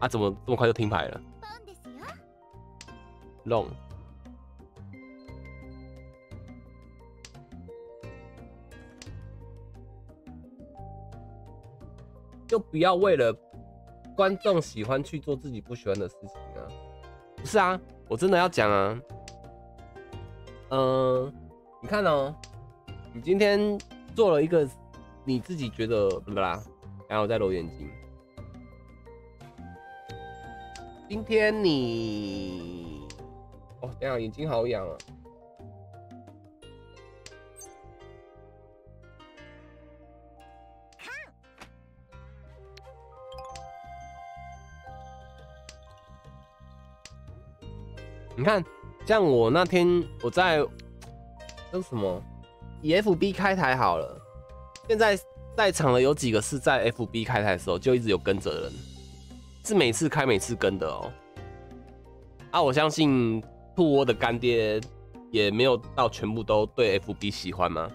啊，怎么这么快就停牌了？Long。就不要为了观众喜欢去做自己不喜欢的事情啊！不是啊，我真的要讲啊。嗯，你看哦，你今天做了一个你自己觉得不啦，然后再揉眼睛。今天你哦，等下眼睛好痒啊。你看，像我那天我在那什么以 FB 开台好了，现在在场的有几个是在 FB 开台的时候就一直有跟着的人，是每次开每次跟的哦。啊，我相信兔窝的干爹也没有到全部都对 FB 喜欢吗？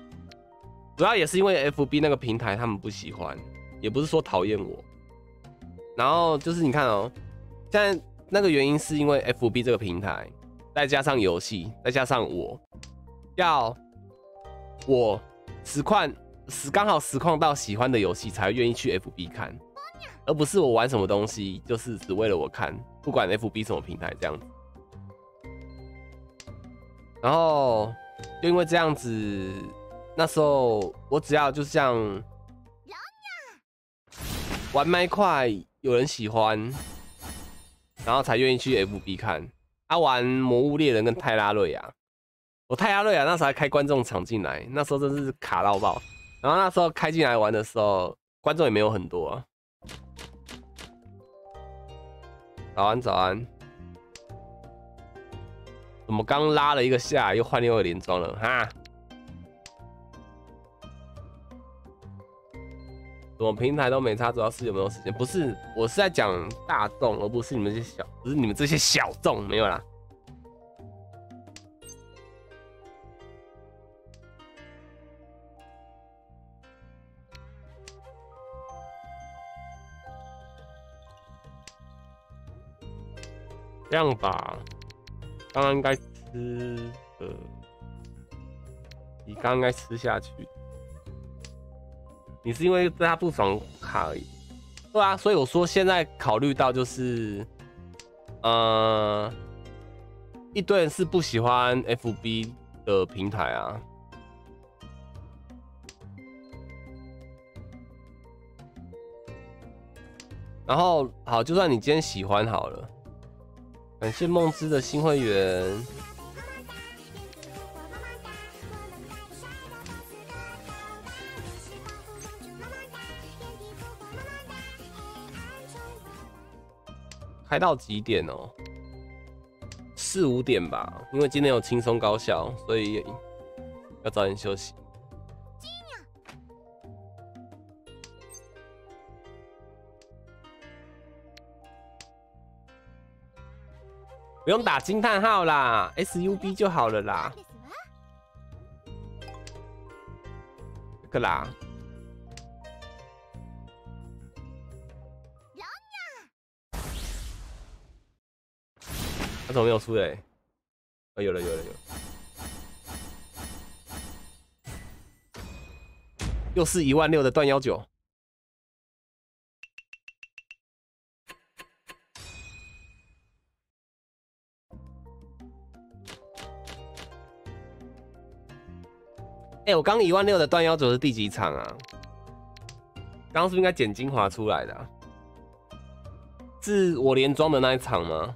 主要也是因为 FB 那个平台他们不喜欢，也不是说讨厌我。然后就是你看哦，现在那个原因是因为 FB 这个平台。再加上游戏，再加上我要我实况实刚好实况到喜欢的游戏，才愿意去 FB 看，而不是我玩什么东西就是只为了我看，不管 FB 什么平台这样子。然后就因为这样子，那时候我只要就像玩麦块有人喜欢，然后才愿意去 FB 看。他玩《魔物猎人》跟泰拉瑞亚，我泰拉瑞亚那时候还开观众场进来，那时候真是卡到爆。然后那时候开进来玩的时候，观众也没有很多。早安，早安。我们刚拉了一个下，又换另外连装了？哈？什么平台都没差，主要是有没有时间？不是，我是在讲大众，而不是你们这些小，不是你们这些小众，没有啦。这样吧，刚刚应该吃的，你刚刚应该吃下去。你是因为对他不爽卡而已，对啊，所以我说现在考虑到就是，呃，一堆人是不喜欢 FB 的平台啊，然后好，就算你今天喜欢好了，感谢梦之的新会员。开到几点哦？四五点吧，因为今天有轻松高效，所以要早点休息。不用打惊叹号啦，SUB 就好了啦。这个啦。怎么没有出嘞？啊，有了有了有了，又是一万六的断幺九。哎，我刚一万六的断幺九是第几场啊？刚刚是不是应该剪精华出来的？是我连装的那一场吗？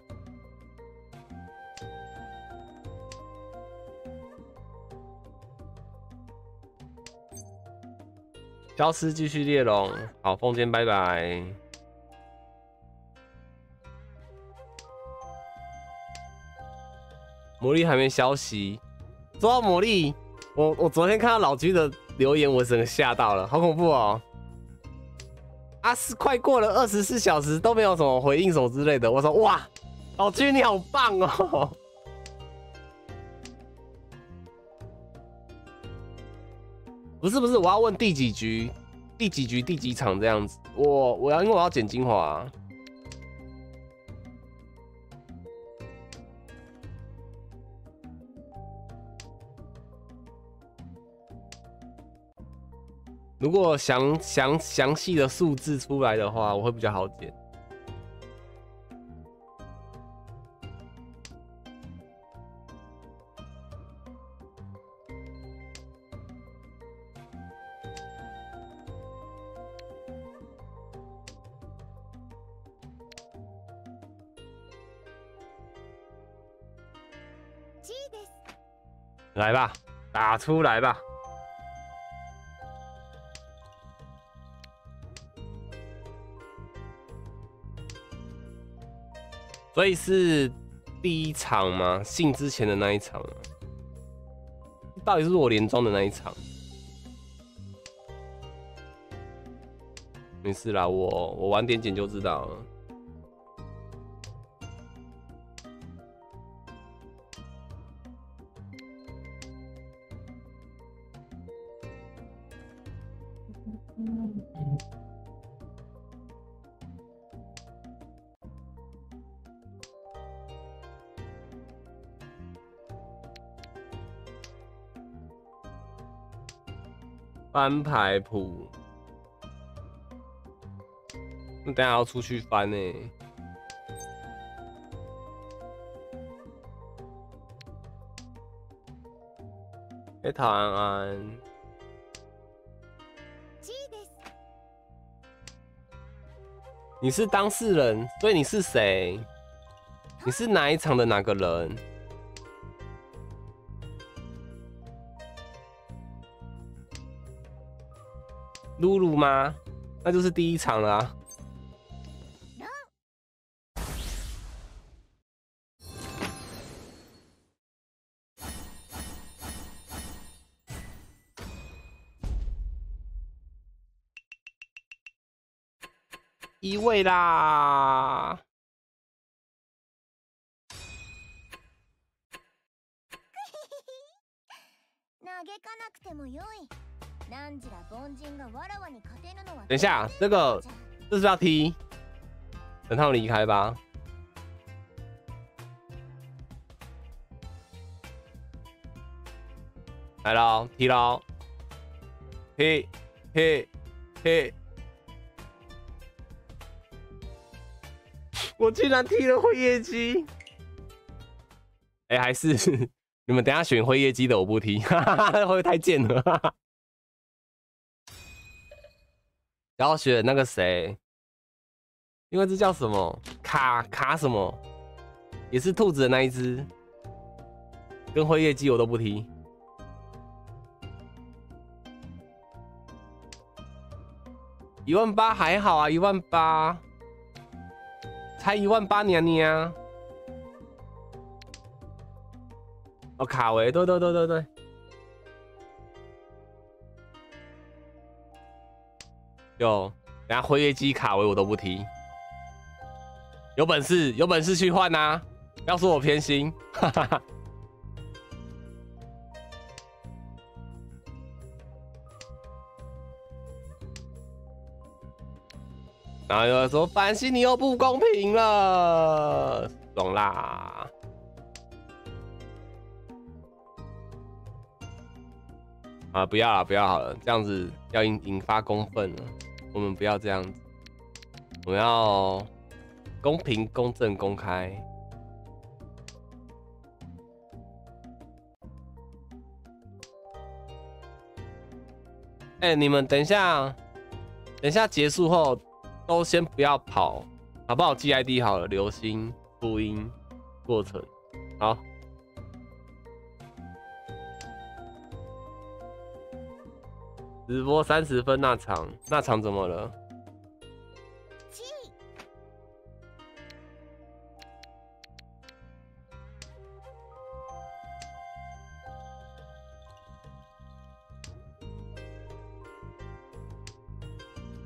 消失继续猎龙，好，凤间拜拜。魔力还没消息，说到魔力。我我昨天看到老居的留言，我整个吓到了，好恐怖哦！啊，是快过了二十四小时都没有什么回应什么之类的。我说哇，老居你好棒哦！不是不是，我要问第几局、第几局、第几场这样子。我我要因为我要剪精华。如果详详详细的数字出来的话，我会比较好剪。来吧，打出来吧。所以是第一场吗？信之前的那一场到底是我连装的那一场？没事啦，我我晚点捡就知道了。翻牌谱，那等下要出去翻呢。哎，唐安安，你是当事人，所以你是谁？你是哪一场的哪个人？露露吗？那就是第一场了、啊。一位啦，投げかなくてもよい。等一下，这个这是要踢，等他们离开吧。来了，踢了，踢踢踢！我竟然踢了灰夜姬！哎，还是 你们等下选灰夜姬的，我不踢，哈 哈会不会太贱了？哈哈然后选那个谁，因为这叫什么卡卡什么，也是兔子的那一只，跟灰夜姬我都不踢。一万八还好啊，一万八，才一万八娘娘。哦，卡维，对对对对对。有，等下辉夜姬卡位我都不提。有本事，有本事去换啊！要说我偏心，哈哈哈。然后又说反心你又不公平了，懂啦。啊，不要啊，不要好了，这样子要引引发公愤了。我们不要这样子，我们要公平、公正、公开。哎，你们等一下，等一下结束后都先不要跑，好不好？G I D 好了，流星录音过程，好。直播三十分那场，那场怎么了？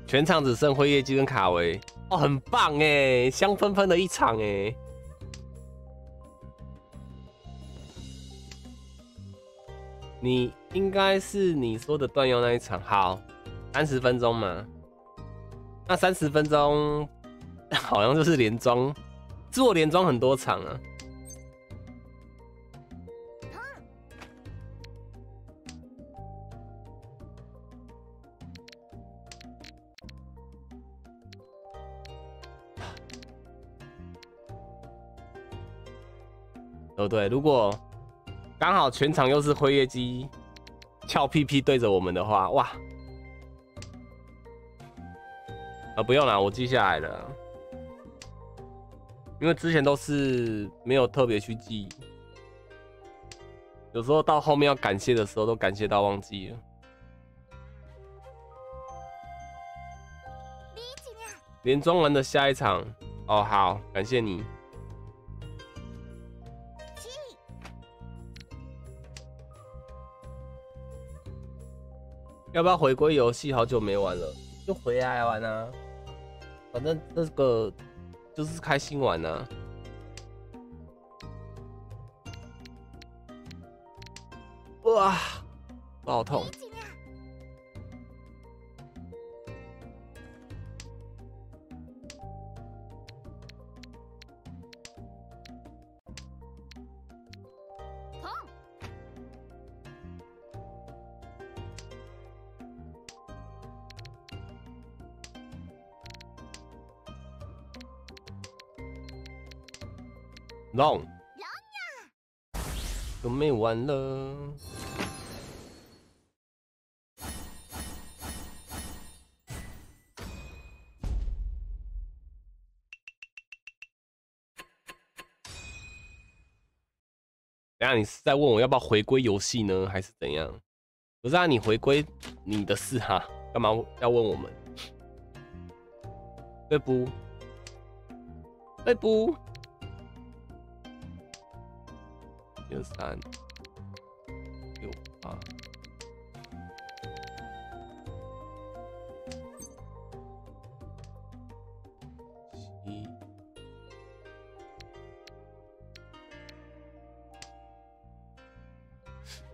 全场只剩辉夜姬跟卡维哦，很棒哎，香喷喷的一场哎。你应该是你说的断药那一场，好，三十分钟嘛。那三十分钟 好像就是连装，做连装很多场啊。哦对，如果刚好全场又是辉夜姬翘屁屁对着我们的话，哇！啊，不用了，我记下来了，因为之前都是没有特别去记，有时候到后面要感谢的时候都感谢到忘记了。连装完的下一场，哦，好，感谢你。要不要回归游戏？好久没玩了，就回来玩啊！反正这个就是开心玩啊。哇，好痛！long，都没完了。等下，你是在问我要不要回归游戏呢，还是怎样？不是啊，你回归你的事哈，干嘛要问我们？对不？对不？六三。六八。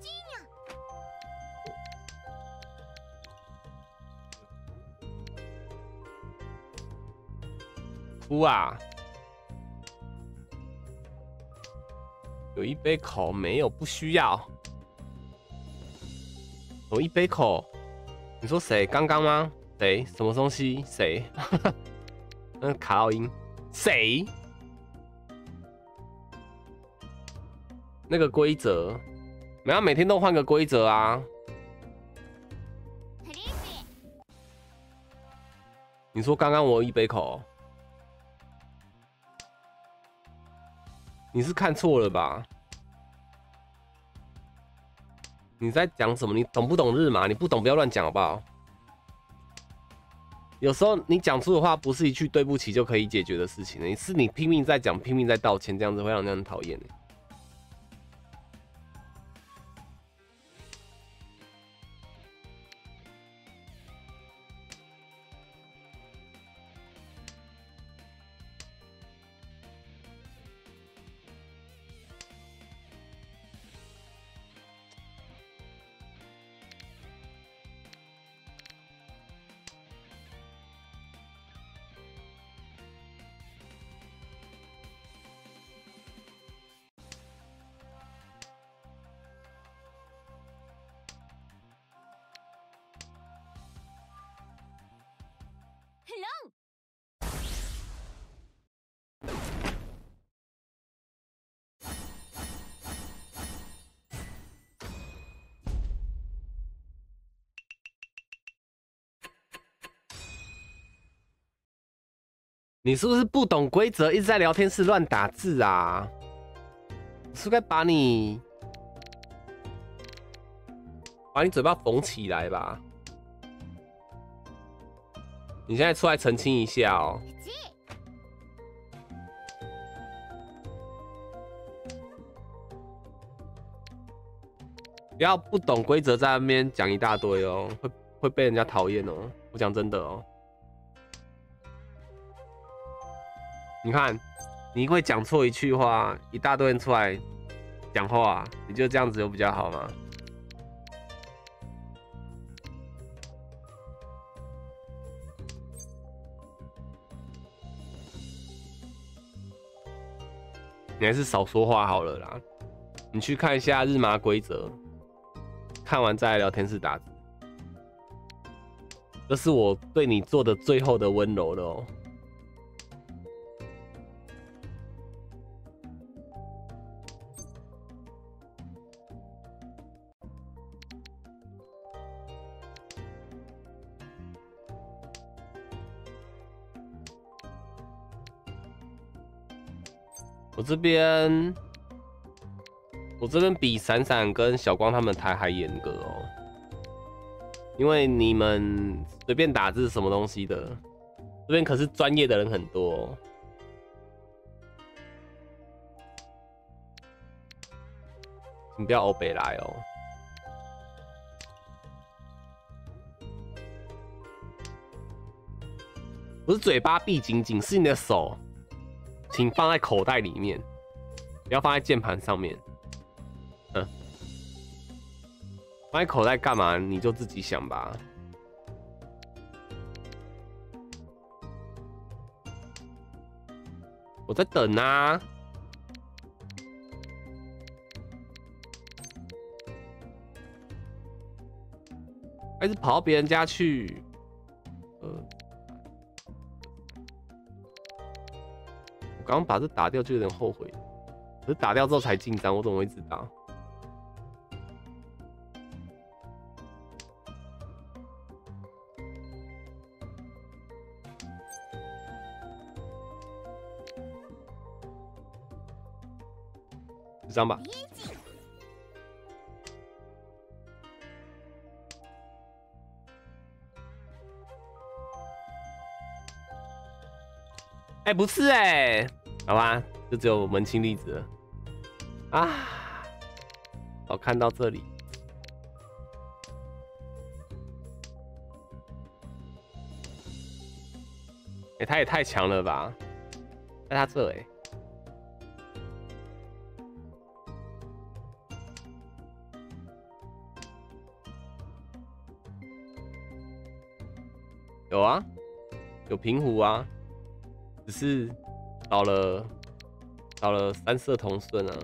七，哭啊！有一杯口没有？不需要。有一杯口，你说谁？刚刚吗？谁？什么东西？谁？嗯，卡奥音。谁？那个规则，没有每天都换个规则啊。你说刚刚我有一杯口？你是看错了吧？你在讲什么？你懂不懂日码？你不懂不要乱讲好不好？有时候你讲出的话不是一句对不起就可以解决的事情，你是你拼命在讲，拼命在道歉，这样子会让人很讨厌的。你是不是不懂规则，一直在聊天室乱打字啊？是该把你把你嘴巴缝起来吧？你现在出来澄清一下哦。不要不懂规则在那边讲一大堆哦，会会被人家讨厌哦。我讲真的哦，你看，你会讲错一句话，一大堆人出来讲话，你就这样子有比较好吗？你还是少说话好了啦。你去看一下日麻规则。看完再来聊天室打字，这是我对你做的最后的温柔了哦。我这边。我这边比闪闪跟小光他们台还严格哦，因为你们随便打字什么东西的，这边可是专业的人很多，你不要欧北来哦。不是嘴巴闭紧紧，是你的手，请放在口袋里面，不要放在键盘上面。嗯，放在口袋干嘛？你就自己想吧。我在等啊，还是跑到别人家去？呃，刚把这打掉就有点后悔，可是打掉之后才紧张，我怎么会知道？这张吧。哎，不是哎，好吧，就只有门清粒子了啊。我看到这里，哎，他也太强了吧，在他这哎。有啊，有平湖啊，只是少了少了三色同顺啊，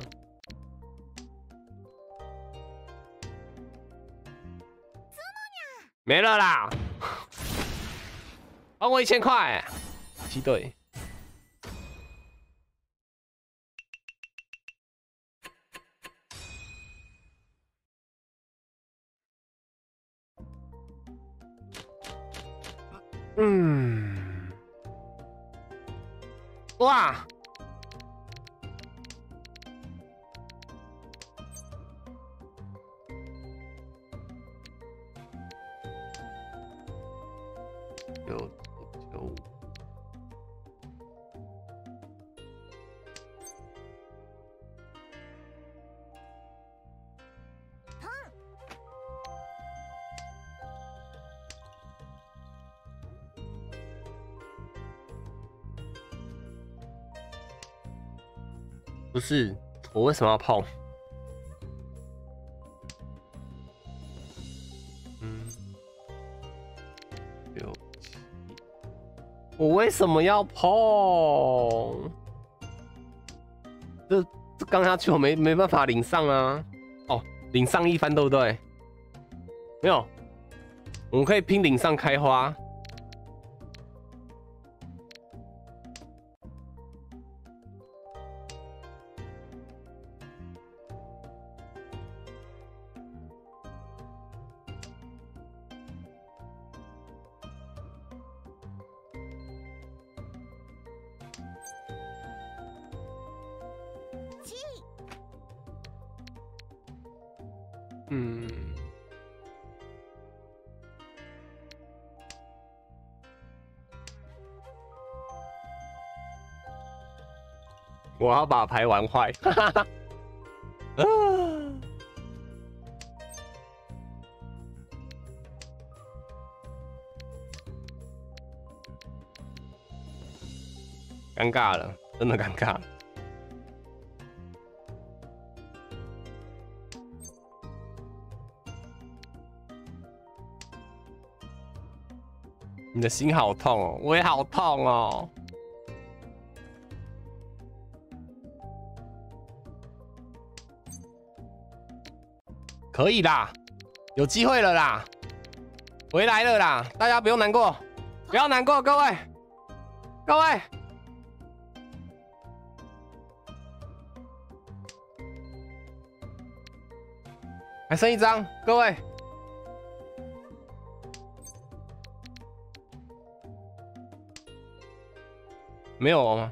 没了啦，还我一千块，七对。嗯，哇！是，我为什么要碰？嗯，六七，我为什么要碰？这这刚下去我没没办法领上啊！哦，领上一番对不对？没有，我们可以拼领上开花。要把牌玩坏。尴尬了，真的尴尬。你的心好痛哦，我也好痛哦。可以啦，有机会了啦，回来了啦，大家不用难过，不要难过，各位，各位，还剩一张，各位，没有吗？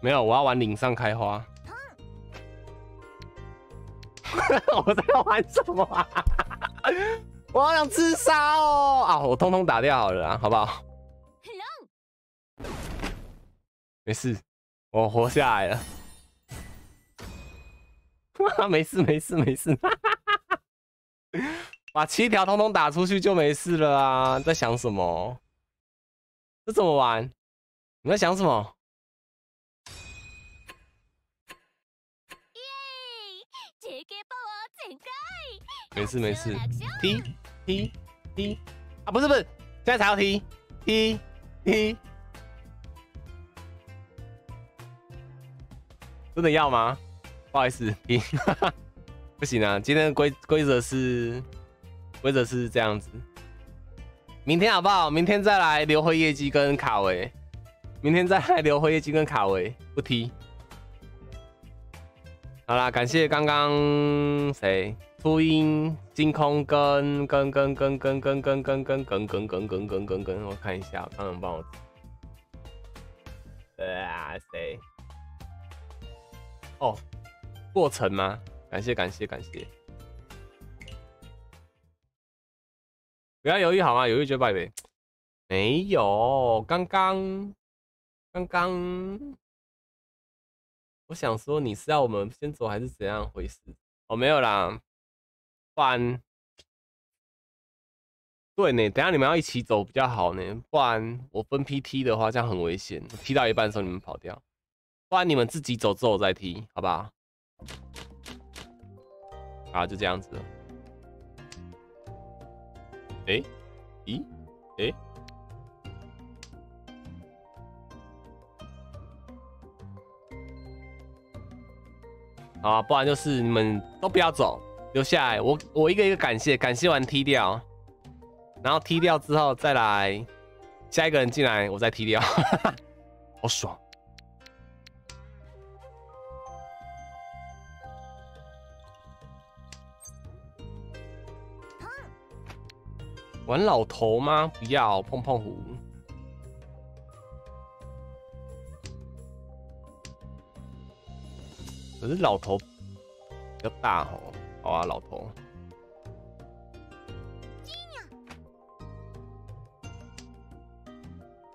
没有，我要玩岭上开花。我在玩什么啊？我好想自杀哦！啊，我通通打掉好了，好不好？没事，我活下来了。啊没事没事没事，把七条通通打出去就没事了啊！在想什么？这怎么玩？你在想什么？没事没事踢踢踢啊，不是不是，现在才要踢踢踢真的要吗？不好意思踢 不行啊，今天的规规则是规则是这样子，明天好不好？明天再来留回业绩跟卡维，明天再来留回业绩跟卡维，不踢。好啦，感谢刚刚谁？初音、星空跟跟跟跟跟跟跟跟跟跟跟跟跟跟跟，我看一下，他能帮我。啊，谁？哦，过程吗？感谢感谢感谢。不要犹豫好吗？犹豫就败北。没有，刚刚刚刚，我想说你是要我们先走还是怎样回事？哦，没有啦。不然，对呢，等下你们要一起走比较好呢。不然我分批踢的话，这样很危险。踢到一半的时候你们跑掉，不然你们自己走之后再踢，好不好？啊，就这样子。哎，咦，哎，啊，不然就是你们都不要走。留下来，我我一个一个感谢，感谢完踢掉，然后踢掉之后再来下一个人进来，我再踢掉，好爽！玩老头吗？不要碰碰胡，可是老头比较大哦。好啊，老头。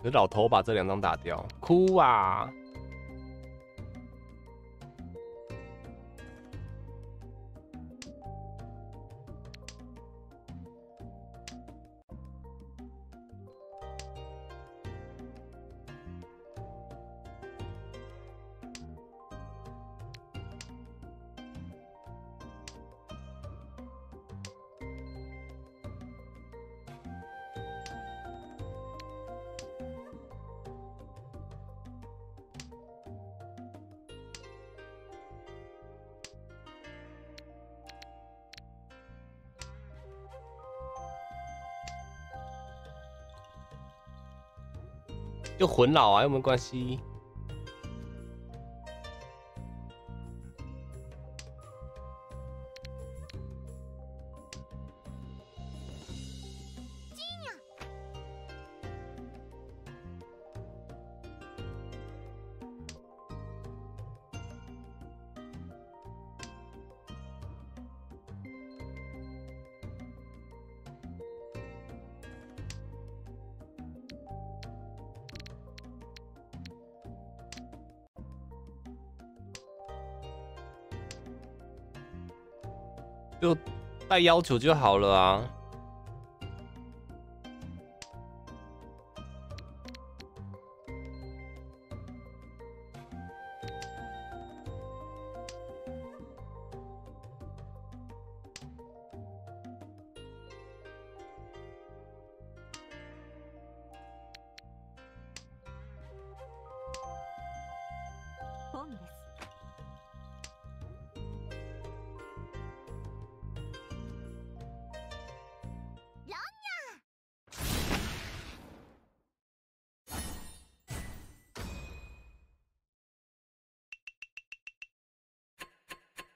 可老头把这两张打掉，哭啊！魂老啊，又没关系？带要求就好了啊。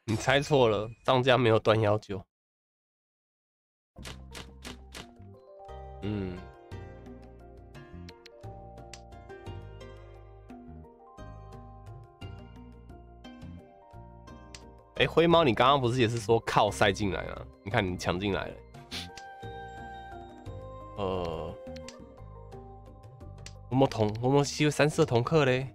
你猜错了，商家没有断幺九。嗯，哎、灰猫，你刚刚不是也是说靠塞进来啊？你看你抢进来了。呃，我们同我们西三色同课嘞。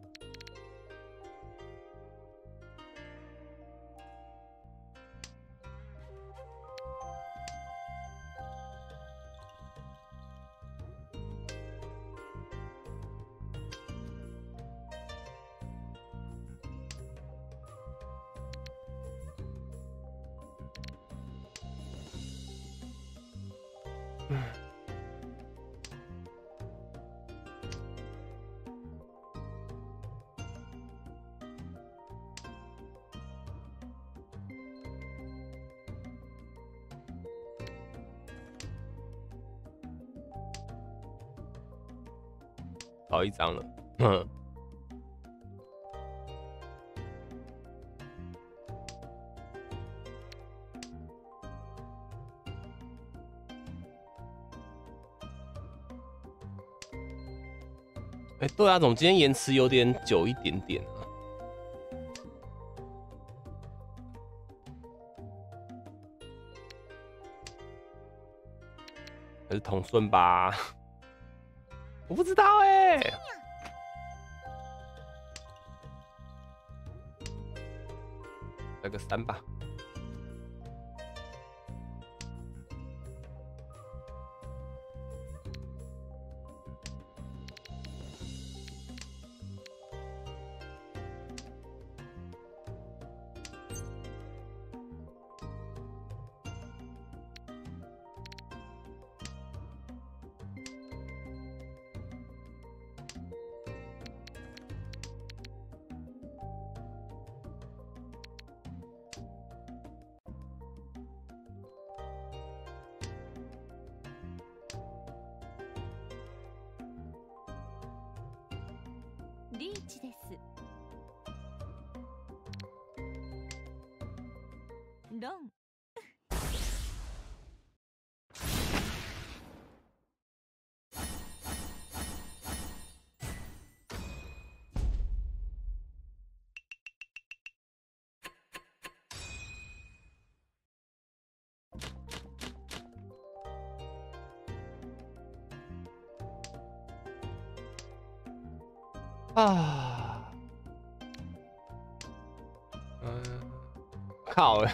啊，怎么今天延迟有点久一点点啊？还是同顺吧？我不知道哎、来个三吧。啊，嗯，靠，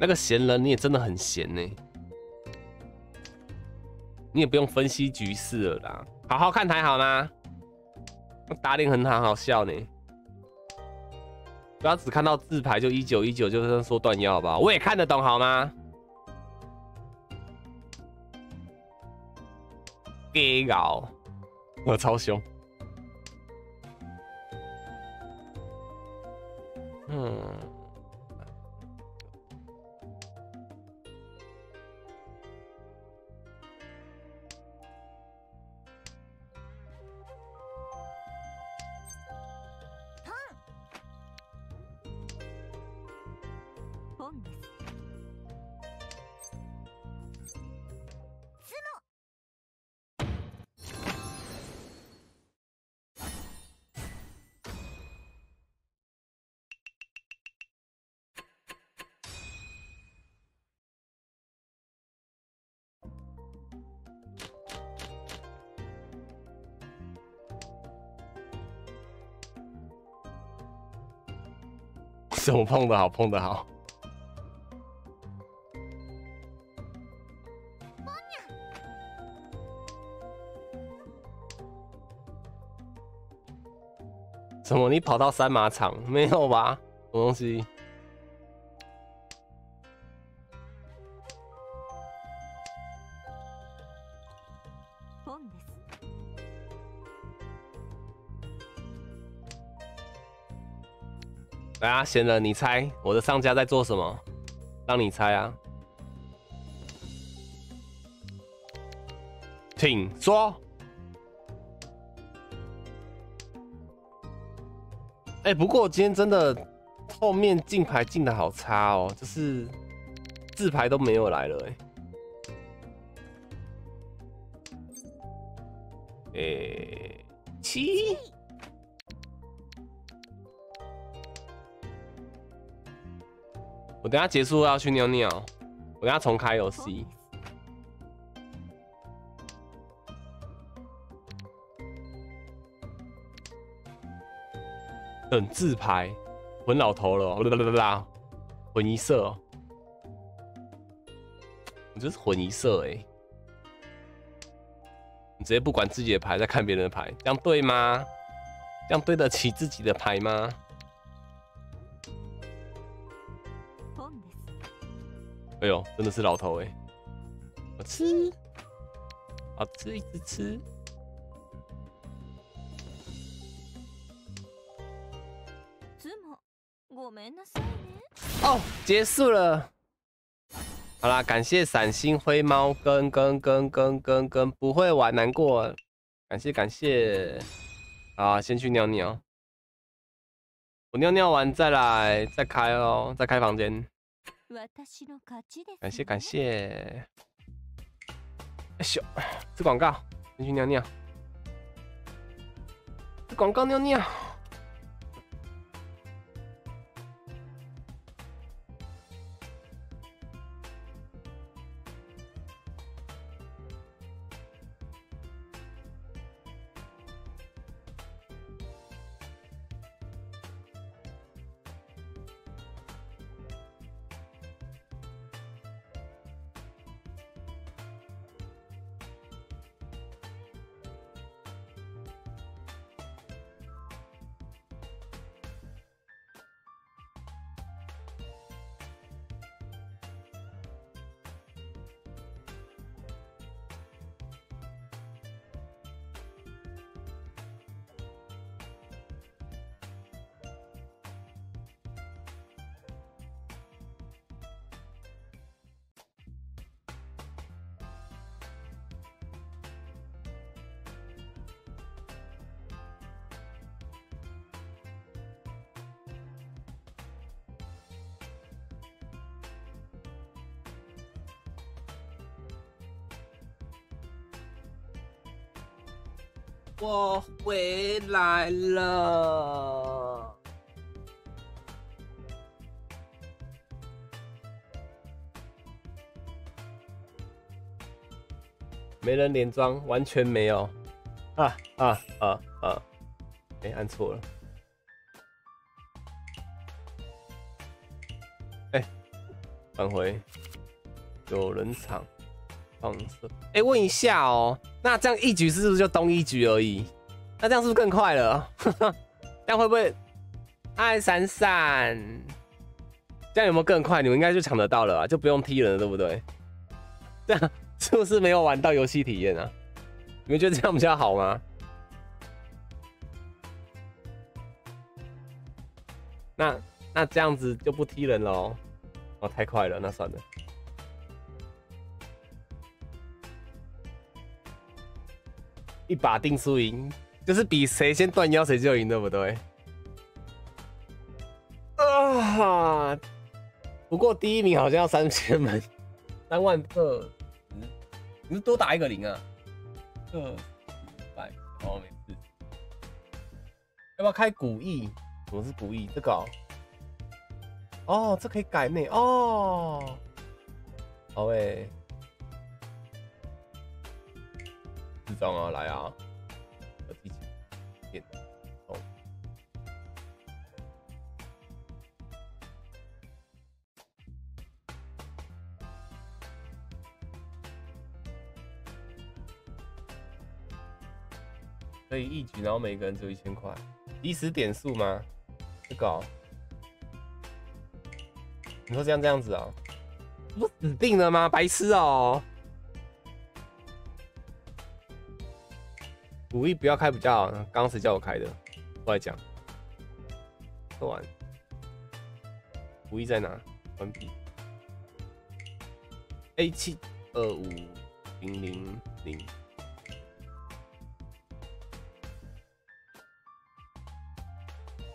那个闲人你也真的很闲呢，你也不用分析局势了啦，好好看台好吗？打脸很好笑呢，不要只看到字牌就一九一九，就是说断腰好不好？我也看得懂好吗？给搞，我超凶。怎么碰的好，碰的好。怎么？你跑到三马场没有吧？什么东西？来啊，闲人，你猜我的上家在做什么？让你猜啊！请说。哎，不过今天真的后面进牌进的好差哦，就是自牌都没有来了哎。诶，七，我等下结束要去尿尿，我等下重开游戏。等自牌，混老头了，啦啦啦啦，混一色，你这是混一色哎！你直接不管自己的牌，在看别人的牌，这样对吗？这样对得起自己的牌吗？哎呦，真的是老头哎！我吃，好吃，一直吃。哦，结束了。好啦，感谢闪星灰猫跟跟跟跟跟跟不会玩难过，感谢感谢。啊，先去尿尿，我尿尿完再来再开哦，再开房间。感谢感谢。哎咻，是广告，先去尿尿。广告尿尿。连装，完全没有，啊啊啊啊！哎，按错了，哎，返回，有人场。放色，哎，问一下哦，那这样一局是不是就东一局而已？那这样是不是更快了？这样会不会爱闪闪？这样有没有更快？你们应该就抢得到了啊，就不用踢人了，对不对？这样是不是没有玩到游戏体验啊？你们觉得这样比较好吗？那那这样子就不踢人喽？哦，太快了，那算了。一把定输赢，就是比谁先断腰谁就赢，对不对？啊！不过第一名好像要三千门，三万二，你是多打一个零啊？二百哦，没事。要不要开古意？什么是古意？这个哦，这可以改内哦。好诶。四张啊，来啊！第几点？可以一局，然后每个人只有一千块，即时点数吗？这个、你说这样这样子哦，不死定了吗？白痴哦！武艺不要开比较好，刚刚谁叫我开的？我来讲，说完，武艺在哪？关闭。A 七二五零零零。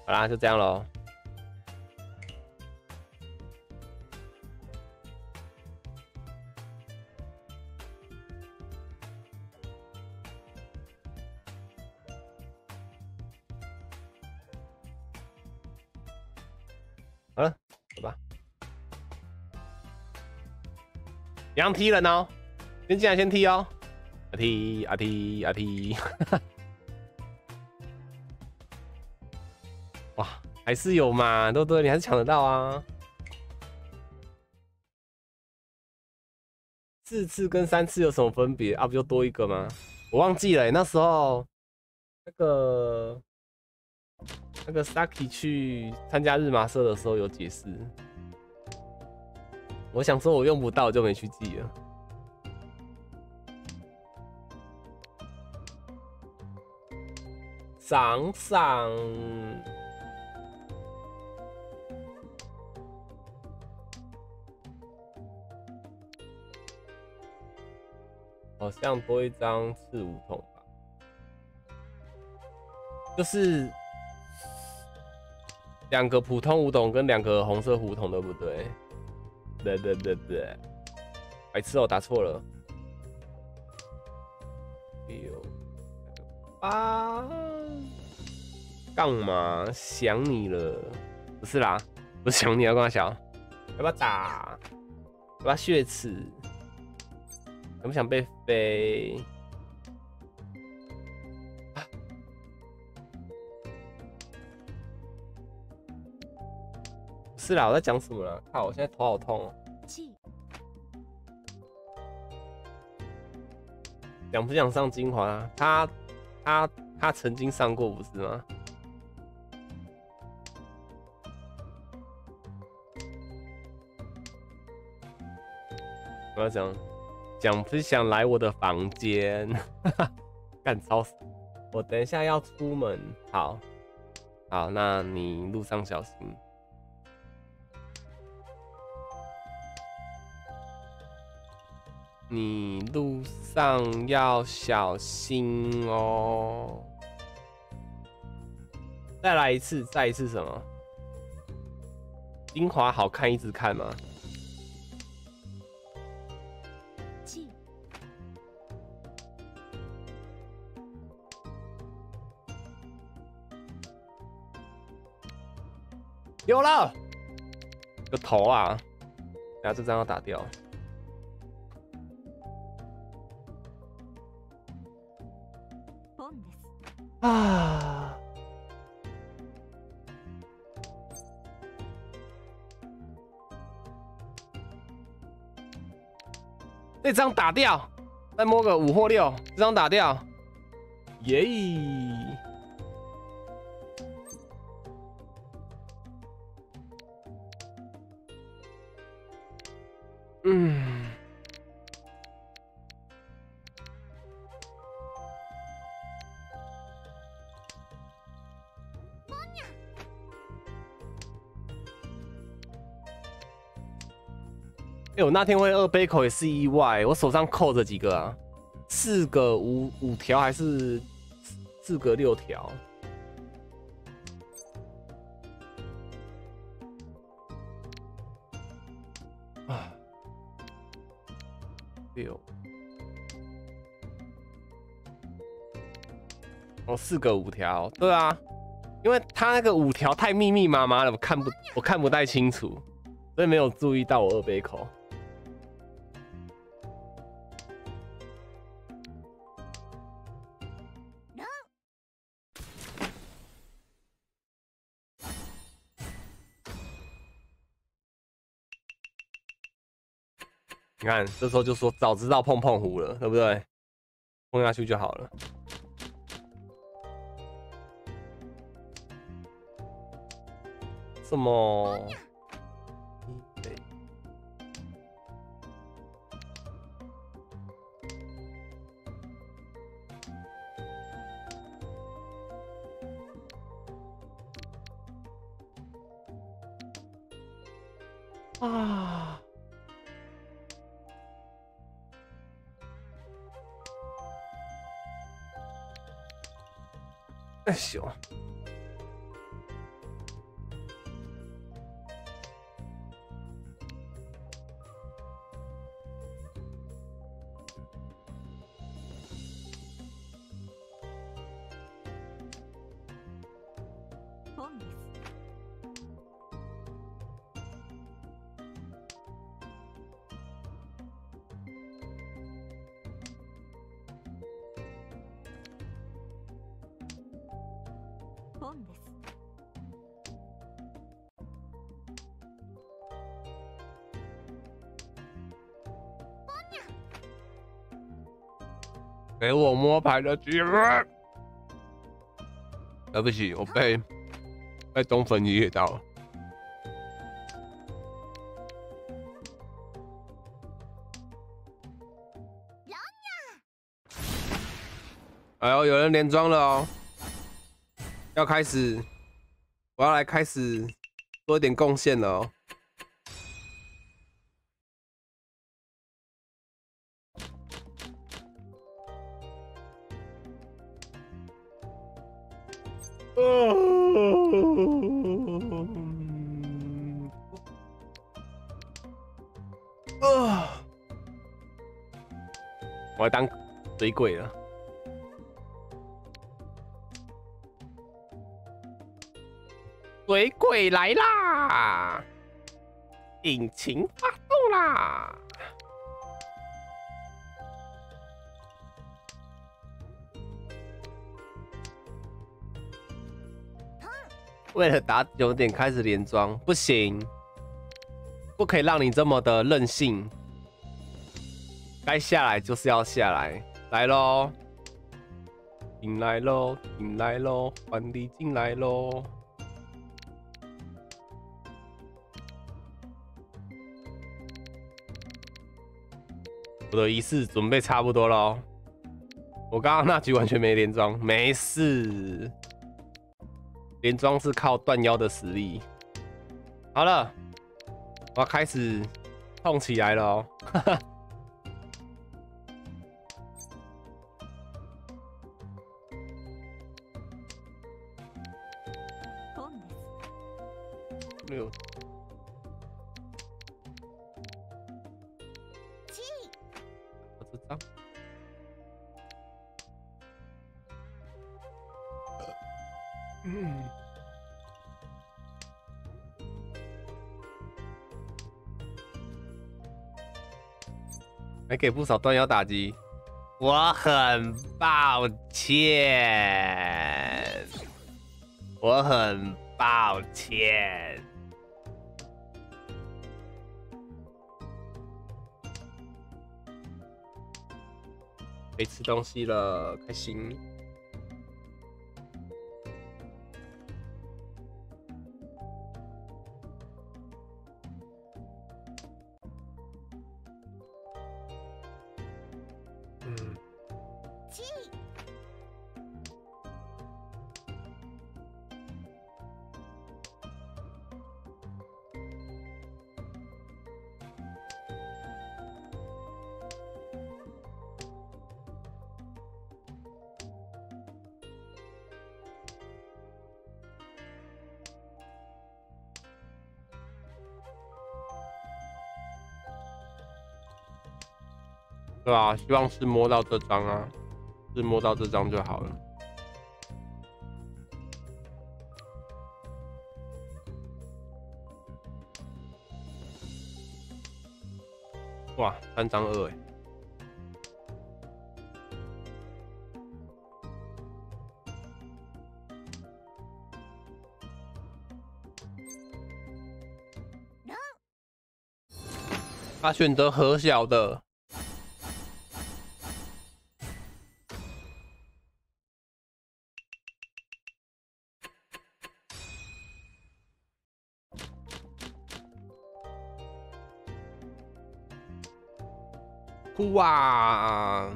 好啦，就这样喽。好了，走吧。羊踢人哦，先进来先踢哦，阿踢阿踢阿踢。还是有嘛，对不对？你还是抢得到啊。四次跟三次有什么分别啊？不就多一个吗？我忘记了，那时候那个那个 Saki 去参加日麻社的时候有解释。我想说我用不到，就没去记了。赏赏。好像多一张刺梧桐吧，就是两个普通梧桐跟两个红色胡桐，对不对？对对对对，白痴哦，打错了。六八干嘛？想你了？不是啦，不是想你了，跟我想，要不要打？要不要血刺？想不想被飞？是啦，我在讲什么了？靠，我现在头好痛哦。想不想上精华？他他他曾经上过，不是吗？我要讲。想不是想来我的房间？干操死！我等一下要出门，好，好，那你路上小心。你路上要小心哦。再来一次，再一次什么？精华好看，一直看吗？有了，个头啊！然后这张要打掉。啊！这张打掉，再摸个五或六，这张打掉，耶！嗯，我那天会二杯口也是意外，我手上扣着几个啊，四个五五条还是四个六条？啊 六，哦，四个五条，对啊，因为他那个五条太密密麻麻了，我看不，我看不太清楚，所以没有注意到我二杯口。你看，这时候就说早知道碰碰壶了，对不对？碰下去就好了。什么？哎给我摸牌的机会！对不起，我被被东粉噎到了。哎呦，有人连装了哦！要开始，我要来开始做一点贡献了哦。我要当水鬼了！水鬼来啦！引擎发动啦！为了打九点开始连装，不行，不可以让你这么的任性。该下来就是要下来，来喽，进来喽，进来喽，皇帝进来喽！我的仪式准备差不多喽，我刚刚那局完全没连装，没事。连装是靠断腰的实力。好了，我要开始痛起来了哦！给不少断腰打击，我很抱歉，我很抱歉。可以吃东西了，开心。希望是摸到这张啊，是摸到这张就好了。哇，三张二哎！他选择和小的。哇啊！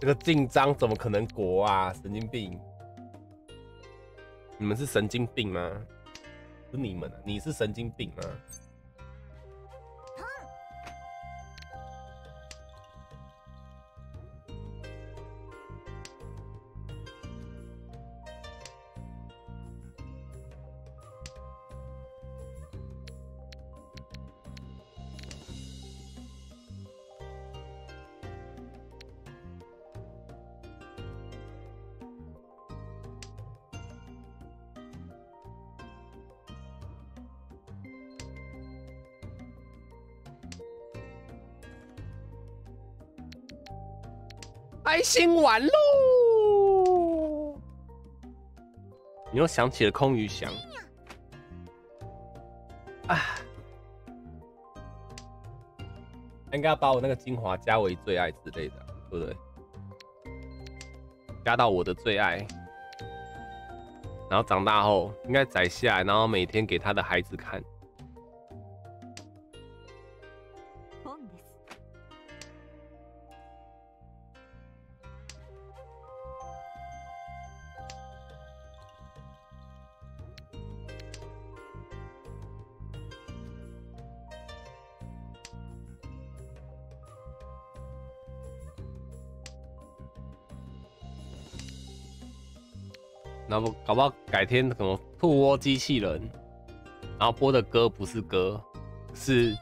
这个进章怎么可能国啊？神经病！你们是神经病吗？是你们啊？你是神经病吗？心完喽！你又想起了空余翔啊！应该要把我那个精华加为最爱之类的，对不对？加到我的最爱，然后长大后应该摘下来，然后每天给他的孩子看。那不搞不好改天什么兔窝机器人，然后播的歌不是歌，是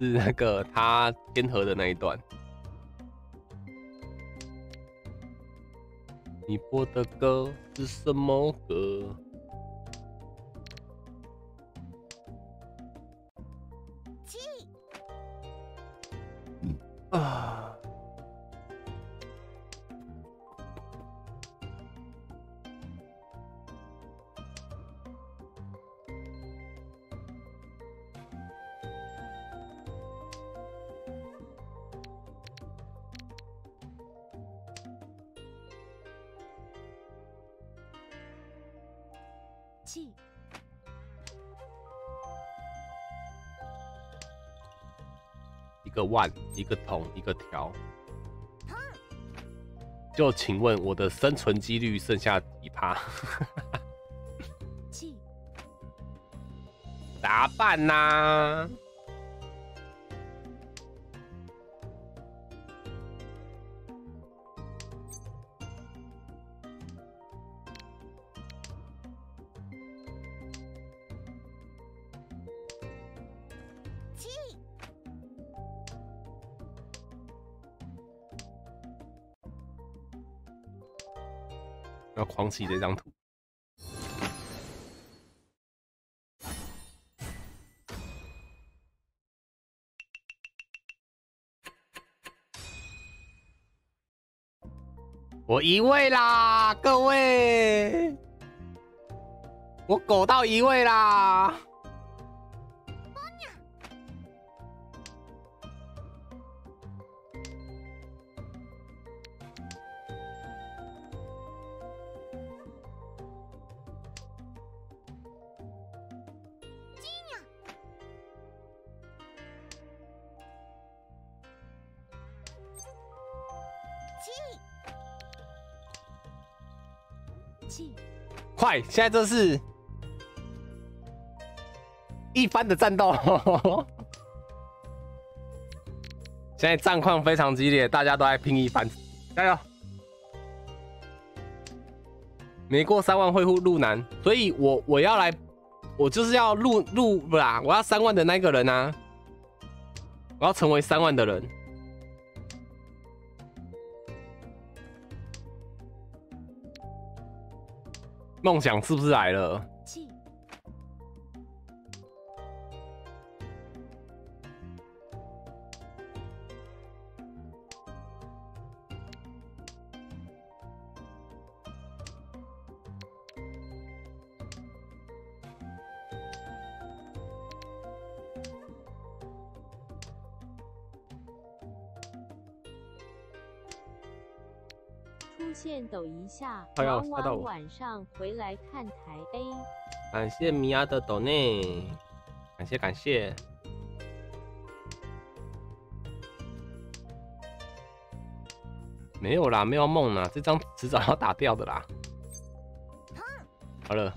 是那个他天河的那一段。你播的歌是什么歌？一个桶，一个条。就请问我的生存几率剩下几趴？咋办呢？要狂起这张图，我一位啦，各位，我狗到一位啦。快！现在这是一番的战斗，现在战况非常激烈，大家都在拼一番，加油！没过三万会户路难，所以我我要来，我就是要入入不啦，我要三万的那个人啊，我要成为三万的人。梦想是不是来了？下，哎呦忙吓到我晚上回来看台 A。感谢米娅的抖内，感谢感谢。没有啦，没有梦啦，这张迟早要打掉的啦。好了，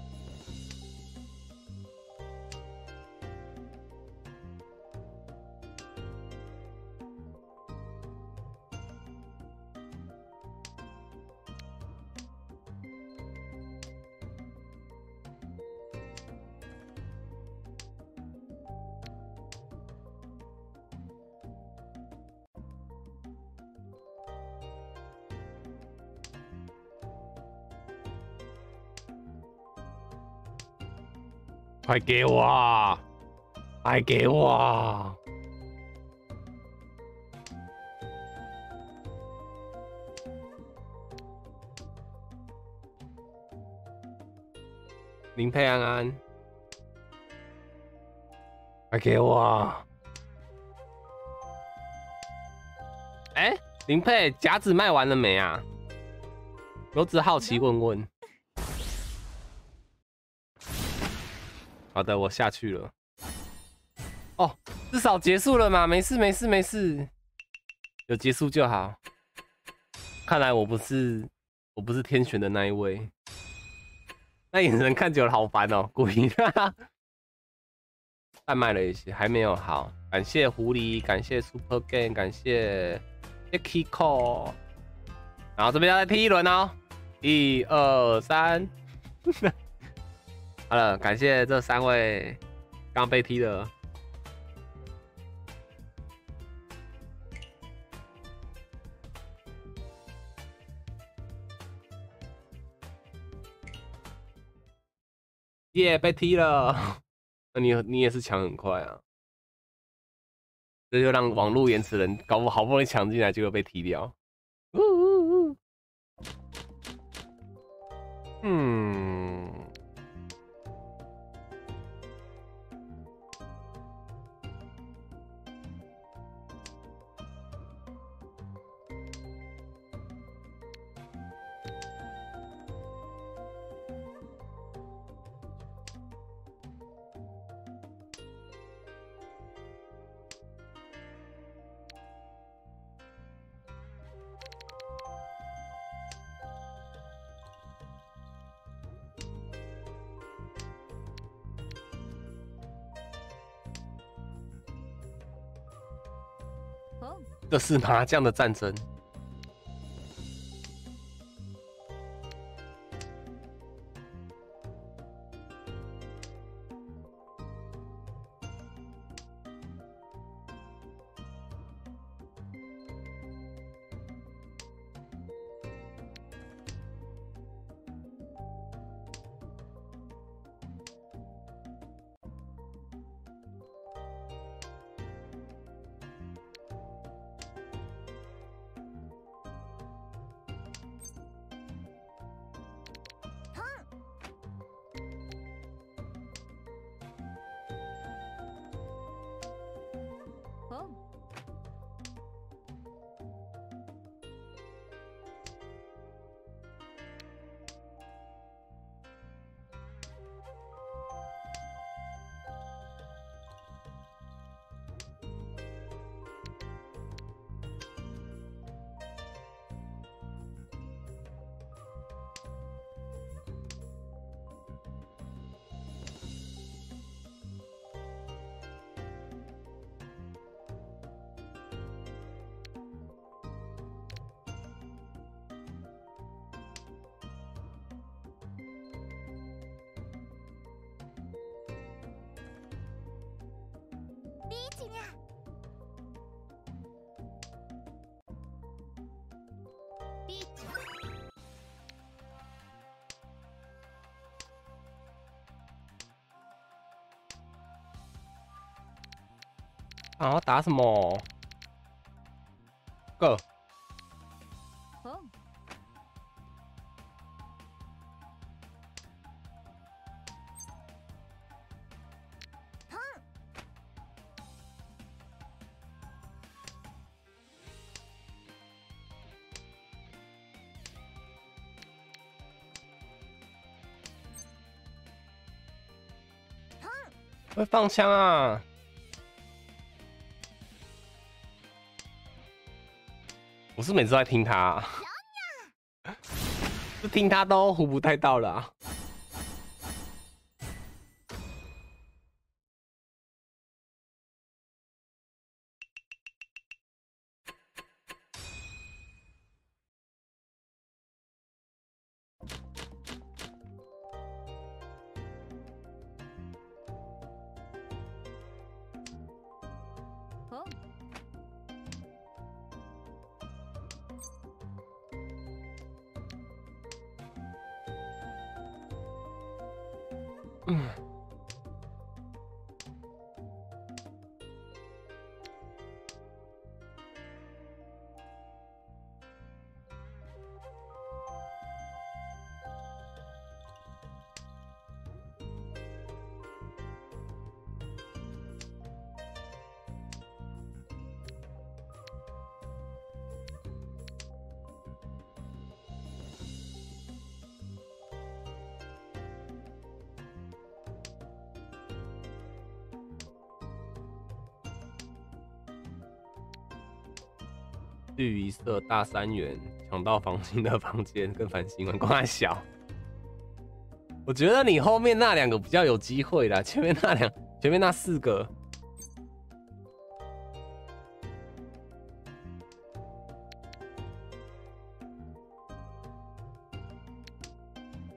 快给我啊！快给我啊！林佩安安，快给我啊！哎、林佩，夹子卖完了没啊？我只好奇问问。好的，我下去了。哦，至少结束了嘛？没事，没事，没事，有结束就好。看来我不是我不是天选的那一位。那眼神看久了好烦哦，故意的。贩卖了一些，还没有好。感谢狐狸，感谢 Super Game，感谢 Kiko。然后这边要再踢一轮哦，一二三。好了，感谢这三位刚被踢的。耶、被踢了，那你你也是抢很快啊，这就让网络延迟人搞不好不容易抢进来，结果被踢掉。呜呜呜嗯。这是麻将的战争。打什么？Go。会放枪啊！我是每次都在听他，是 听他都胡不太到了。绿一色大三元抢到房新的房间，跟繁星玩公爱小。我觉得你后面那两个比较有机会啦，前面那两，前面那四个。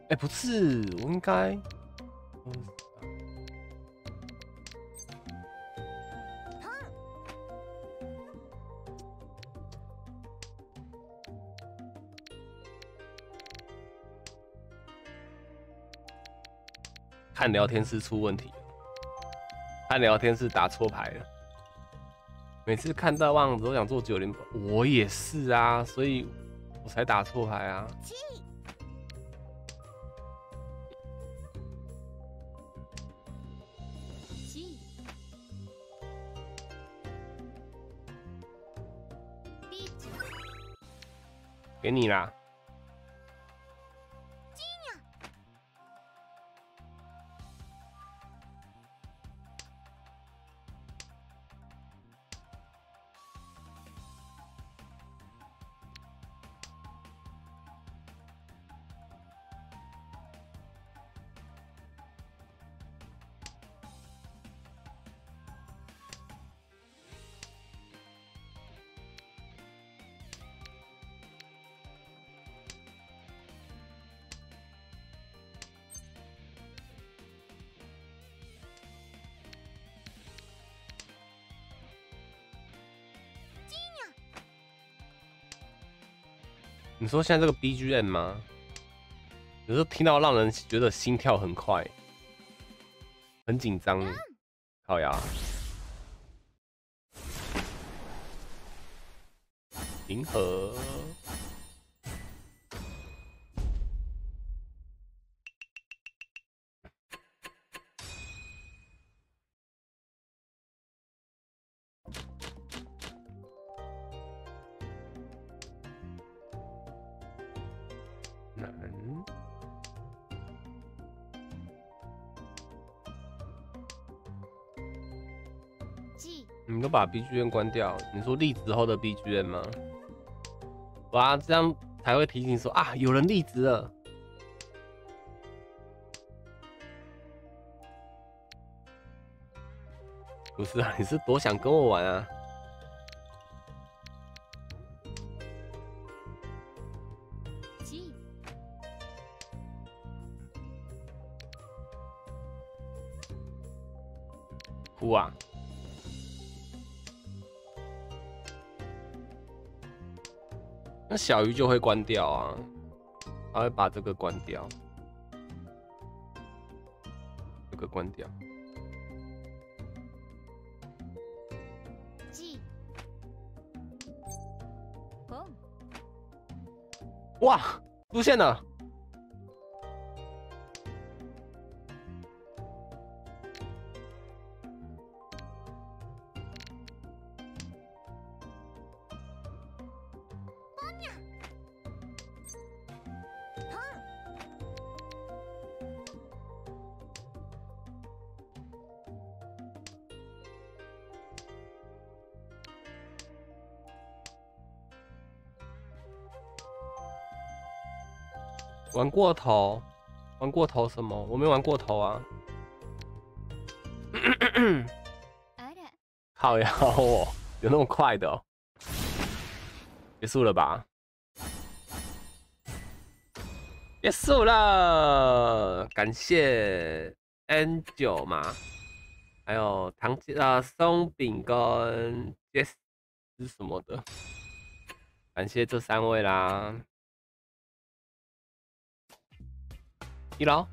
哎，不是，我应该。看聊天室出问题，看聊天室打错牌了。每次看到望子都想做九零，我也是啊，所以我才打错牌啊。给你啦。你说现在这个 BGM 吗？有时候听到让人觉得心跳很快，很紧张。好呀，银河。把 B G M 关掉，你说离职后的 B G M 吗？哇，这样才会提醒说啊，有人离职了。不是啊，你是多想跟我玩啊？小鱼就会关掉啊，他会把这个关掉，这个关掉。哇，出现了！过头，玩过头什么？我没玩过头啊。好呀，哦有那么快的？结束了吧？结束了，感谢 N 九嘛，还有糖啊松饼跟 Yes 是什么的，感谢这三位啦。一楼，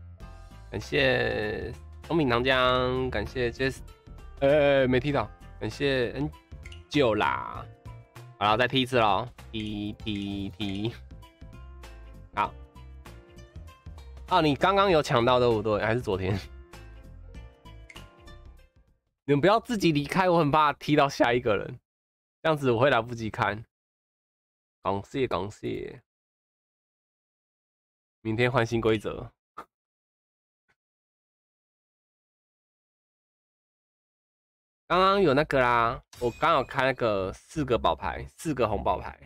感谢松饼糖浆，感谢 Jess，呃没踢到，感谢 N 九啦。好了，再踢一次喽，踢踢踢，好。啊，你刚刚有抢到的不对？还是昨天？你们不要自己离开，我很怕踢到下一个人，这样子我会来不及看。感谢感谢，明天换新规则。刚刚有那个啦，我刚好开那个四个宝牌，四个红宝牌。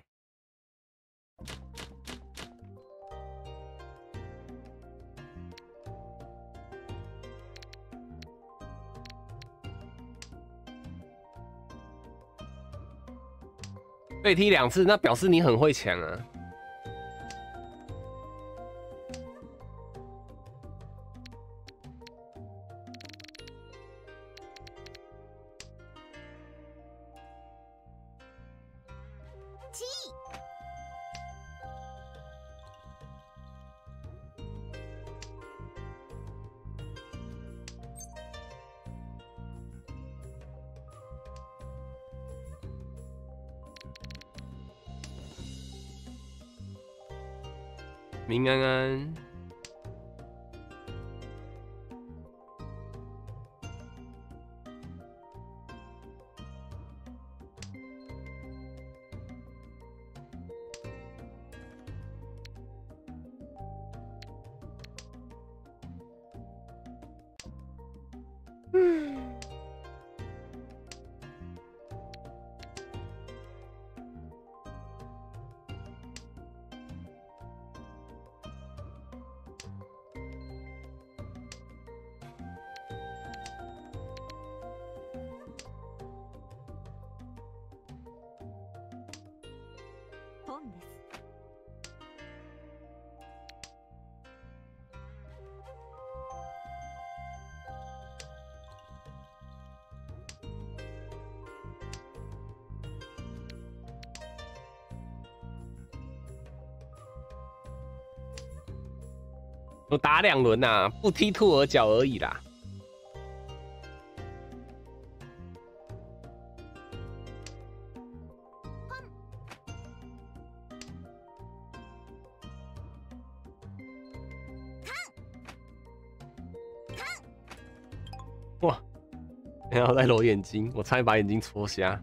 被踢两次，那表示你很会抢啊！平安安，我打两轮呐，不踢兔儿脚而已啦。哇！然后在揉眼睛，我差点把眼睛戳瞎。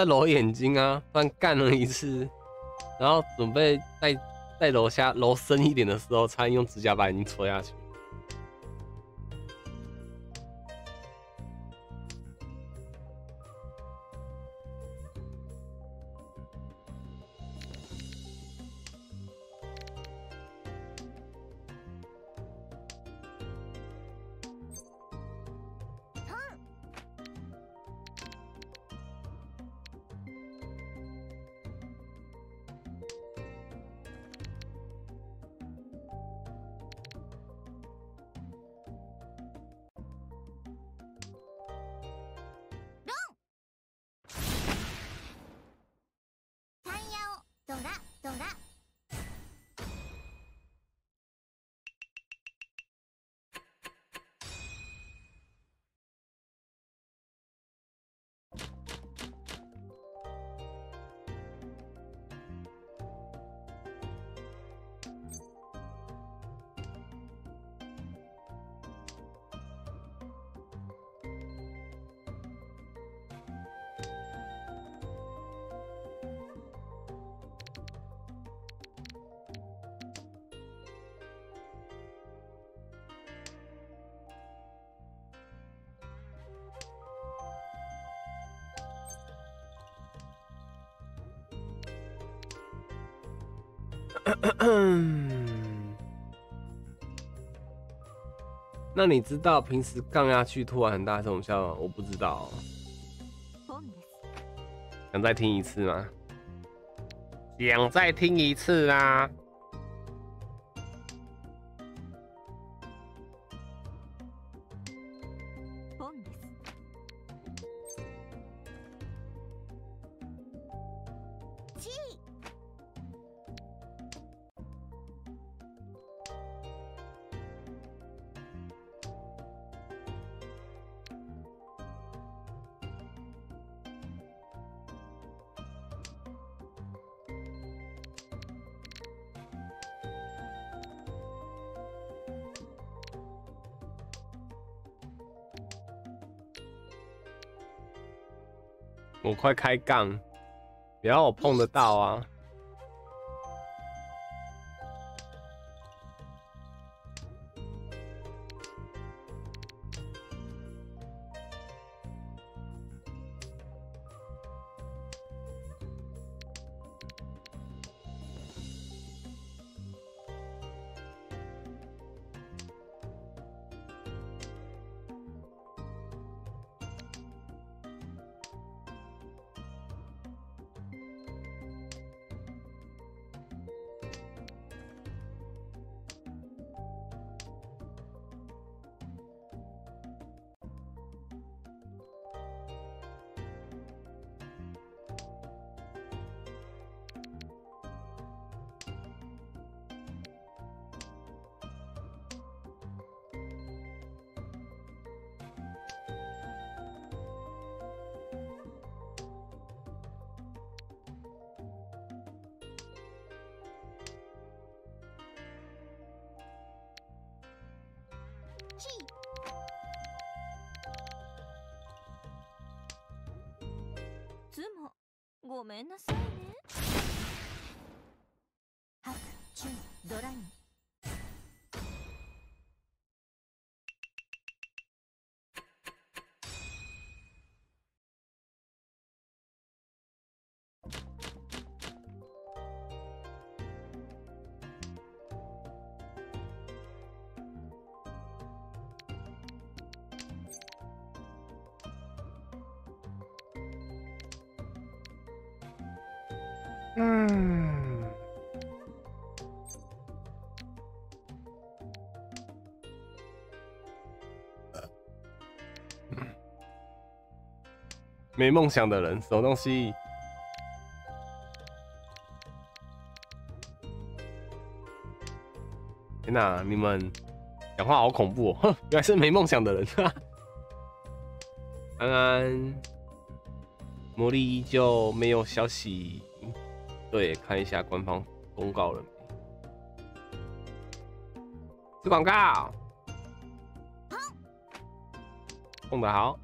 在揉眼睛啊，突然干了一次，然后准备在在揉下揉深一点的时候，差点用指甲把眼睛戳下去。你知道平时杠下去突然很大声笑？我不知道，想再听一次吗？想再听一次啊！快开杠，不要我碰得到啊！没梦想的人，什么东西？天哪，你们讲话好恐怖！哼，原来是没梦想的人。安安，魔力依旧没有消息。对，看一下官方公告了没？是广告。送的好。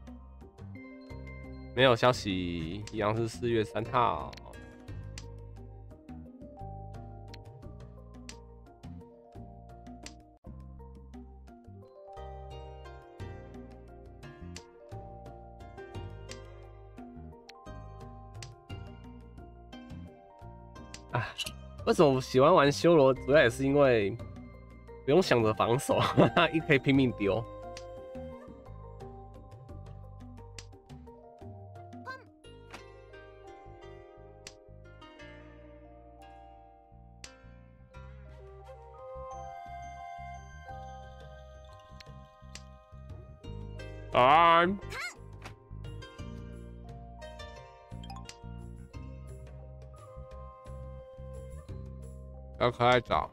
没有消息，一样是四月三号。为什么喜欢玩修罗？主要也是因为不用想着防守，一可以拼命丢。开找。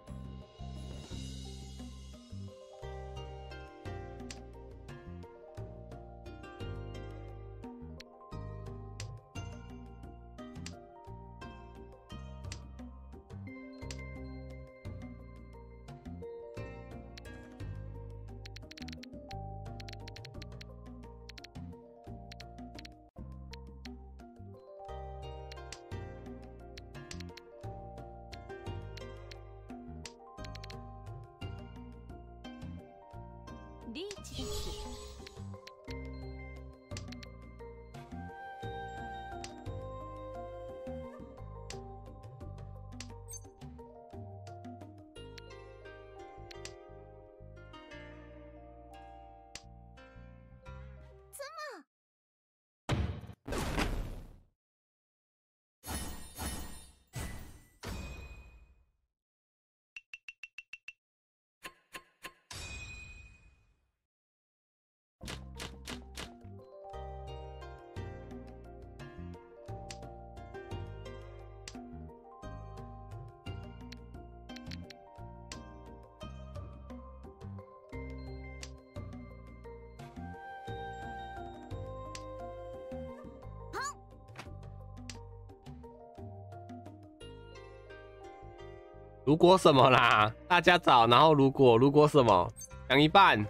如果什么啦？大家找，然后如果如果什么，讲一半。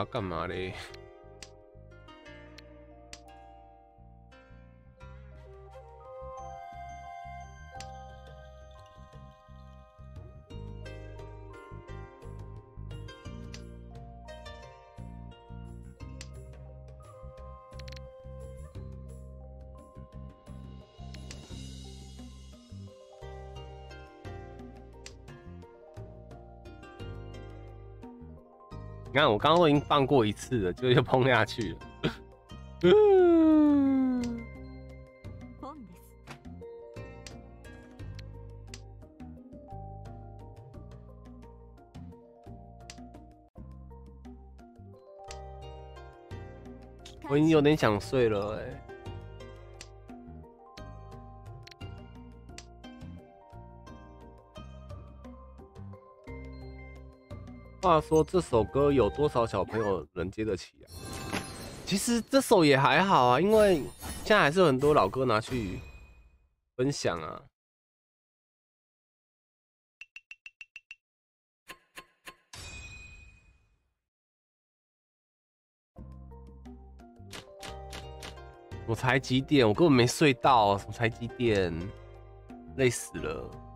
我看，我刚刚都已经放过一次了，就又碰下去了。我已经有点想睡了，哎。话说这首歌有多少小朋友能接得起啊？其实这首也还好啊，因为现在还是有很多老歌拿去分享啊。我才几点？我根本没睡到，我才几点？累死了。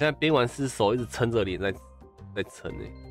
现在编完是，手一直撑着脸在在撑诶。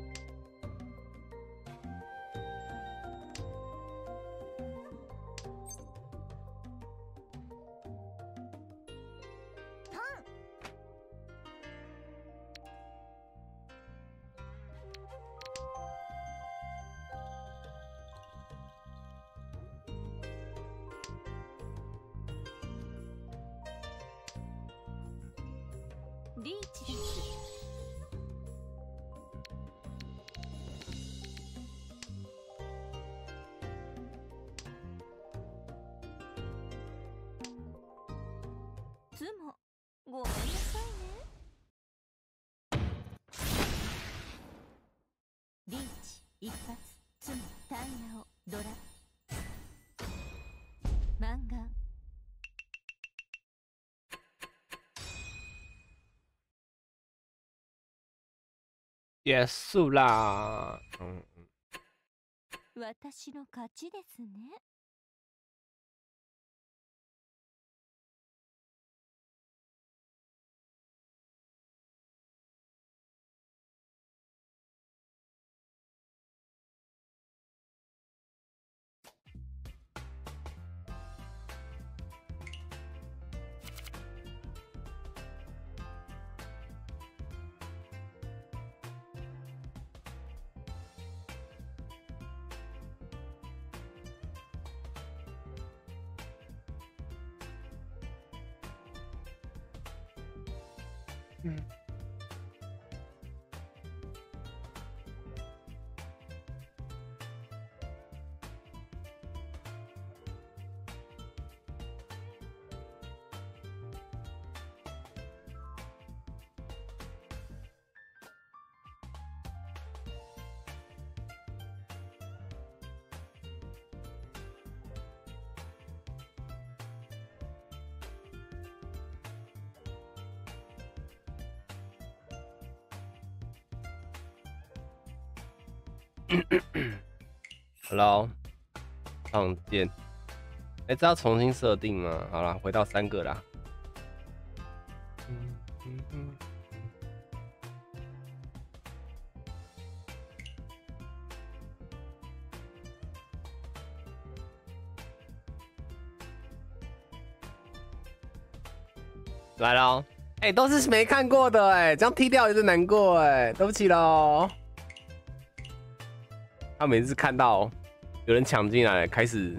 结束啦。嗯嗯。私の勝ちですね。好，创建，哎，这要重新设定吗？好啦，回到三个啦。嗯嗯嗯。来了，哎，都是没看过的哎，这样踢掉有点难过哎，对不起喽。他每次看到。有人抢进来，开始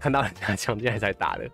看到人家抢进来才打的。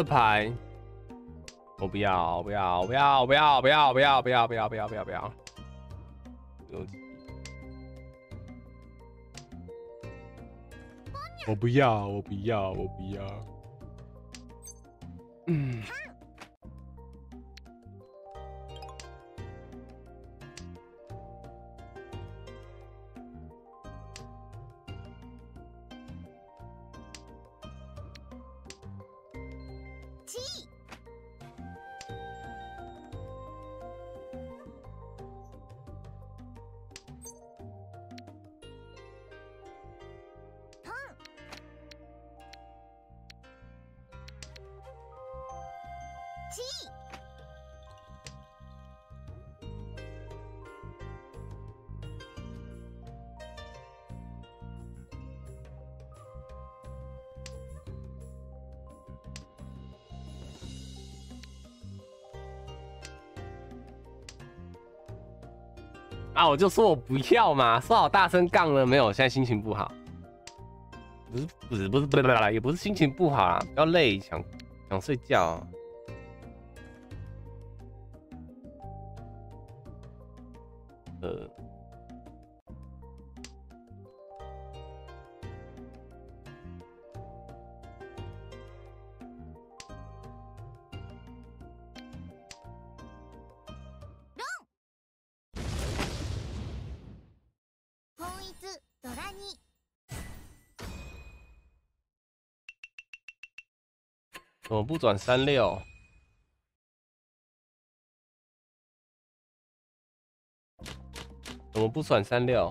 这牌我不要，不要，不要，不要，不要，不要，不要，不要，不要，不要，不要，我不要，我不要，我不要。啊！我就说我不要嘛，说好大声杠了没有？现在心情不好，不是不是不是不是，也不是心情不好啊，比较累，想想睡觉。转三六？怎么不转三六？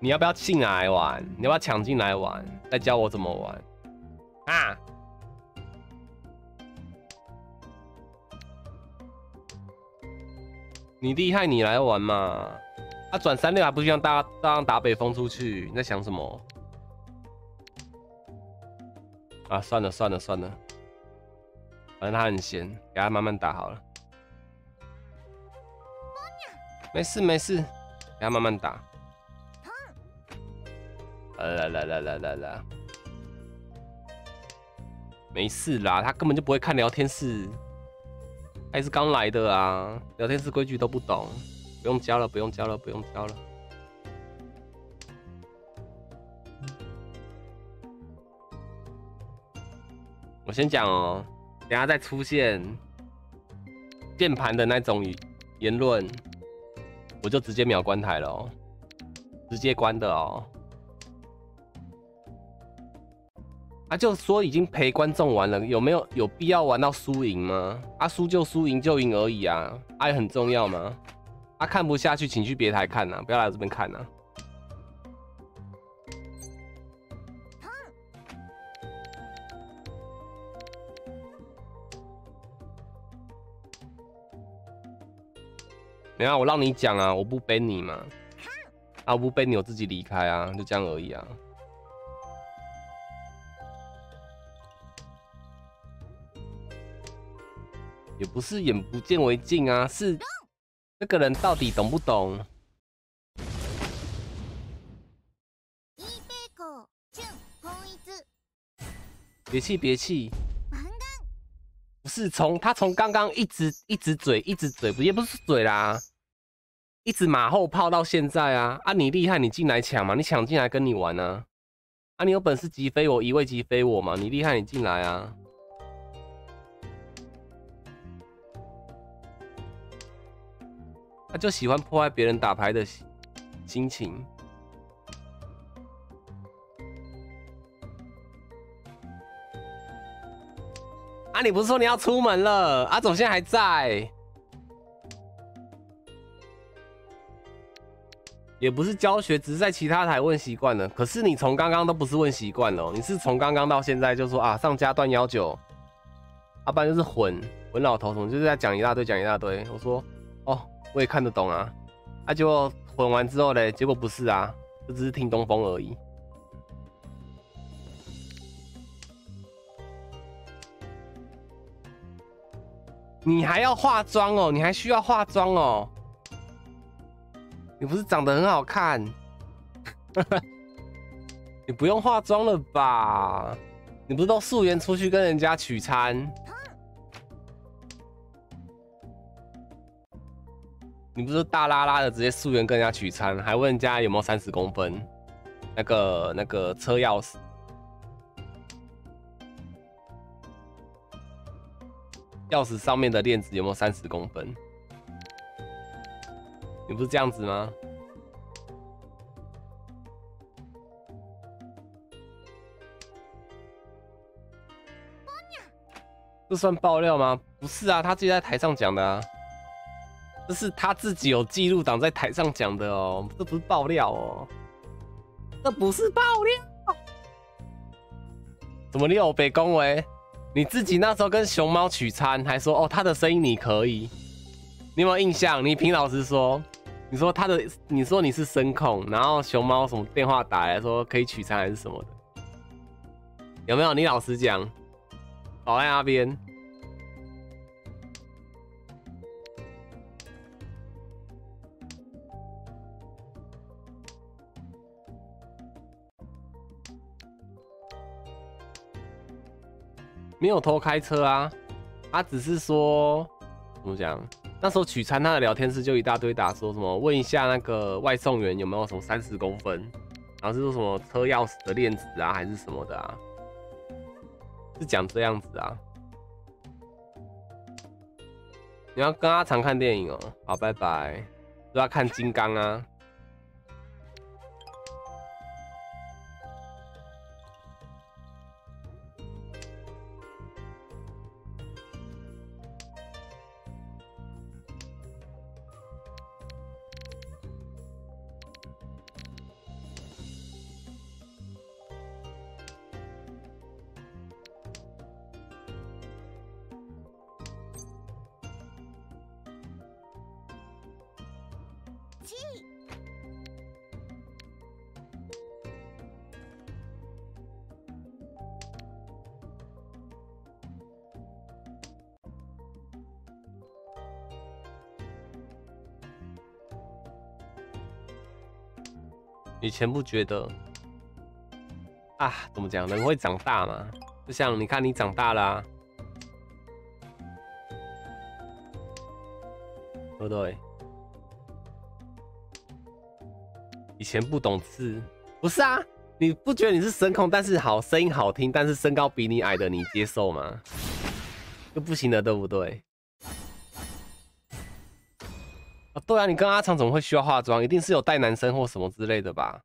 你要不要进来玩？你要不要抢进来玩？再教我怎么玩啊？你厉害，你来玩嘛！他转三六还不是让大家让打北风出去？你在想什么？啊，算了算了算了。反正他很闲给他慢慢打好了。没事没事给他慢慢打。来来来来来来来。没事啦他根本就不会看聊天室还是刚来的啊聊天室规矩都不懂不用教了不用教了不用教了。我先讲哦等下再出现键盘的那种言论，我就直接秒关台了哦，直接关的哦。他就说已经陪观众玩了，有没有有必要玩到输赢吗？啊，输就输，赢就赢而已啊，爱很重要吗？啊，看不下去，请去别台看呐，不要来这边看呐。没有，我让你讲啊，我不背你嘛。啊，我不背你，我自己离开啊，就这样而已啊。也不是眼不见为净啊，是那个人到底懂不懂？别气别气，不是从他从刚刚一直一直嘴一直嘴，不也不是嘴啦，一直马后炮到现在啊啊！你厉害，你进来抢嘛，你抢进来跟你玩啊啊！你有本事击飞我，一位击飞我嘛，你厉害，你进来啊！他就喜欢破坏别人打牌的心情。啊，你不是说你要出门了？阿总现在还在，也不是教学，只是在其他台问习惯了。可是你从刚刚都不是问习惯了，你是从刚刚到现在就说啊，上家断幺九，阿不然就是混混老头什么，就是在讲一大堆，讲一大堆。我说哦。我也看得懂啊，啊，结果混完之后嘞，结果不是啊，就只是听东风而已。你还要化妆哦，你还需要化妆哦，你不是长得很好看，你不用化妆了吧？你不是都素颜出去跟人家取餐？你不是大拉拉的直接素颜跟人家取餐，还问人家有没有三十公分？那个那个车钥匙，钥匙上面的链子有没有三十公分？你不是这样子吗？这算爆料吗？不是啊，他自己在台上讲的啊。这是他自己有记录档在台上讲的哦，这不是爆料哦，这不是爆料。怎么你有被恭维？你自己那时候跟熊猫取餐，还说哦他的声音你可以，你有没有印象？你凭老实说，你说他的，你说你是声控，然后熊猫什么电话打来说可以取餐还是什么的，有没有？你老实讲，保在阿边。没有偷开车啊，他只是说怎么讲？那时候取餐他的聊天室就一大堆打说什么问一下那个外送员有没有什么三十公分，然后是说什么车钥匙的链子啊还是什么的啊？是讲这样子啊？你要跟他常看电影哦，好，拜拜，都要看金刚啊。前不觉得啊？怎么讲？人会长大嘛？就像你看，你长大了，对不对？以前不懂事，不是啊？你不觉得你是声控，但是好声音好听，但是身高比你矮的你接受吗？就不行的，对不对？啊，对啊，你跟阿长怎么会需要化妆？一定是有带男生或什么之类的吧？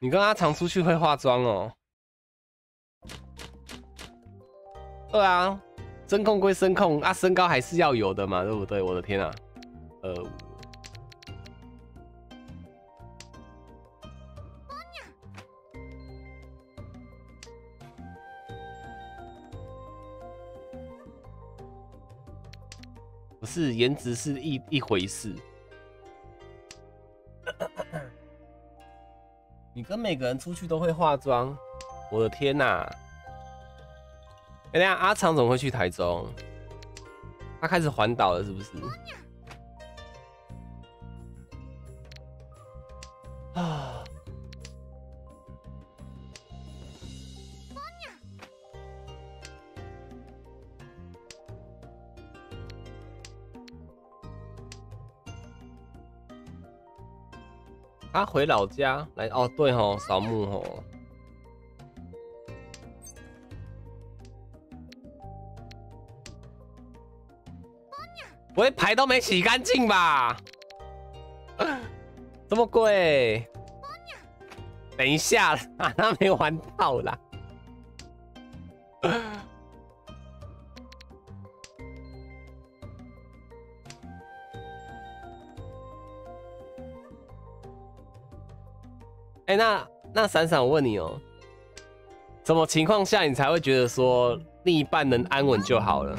你跟阿长出去会化妆哦？对啊，声控归声控，啊，身高还是要有的嘛，对不对？我的天啊，呃。不是颜值是一一回事。你跟每个人出去都会化妆，我的天哪！哎呀，阿长怎么会去台中？他开始环岛了，是不是？回老家来哦，对吼，扫墓吼。不会牌都没洗干净吧？这么贵？等一下，他没玩到啦。那那闪闪，我问你哦，什么情况下你才会觉得说另一半能安稳就好了？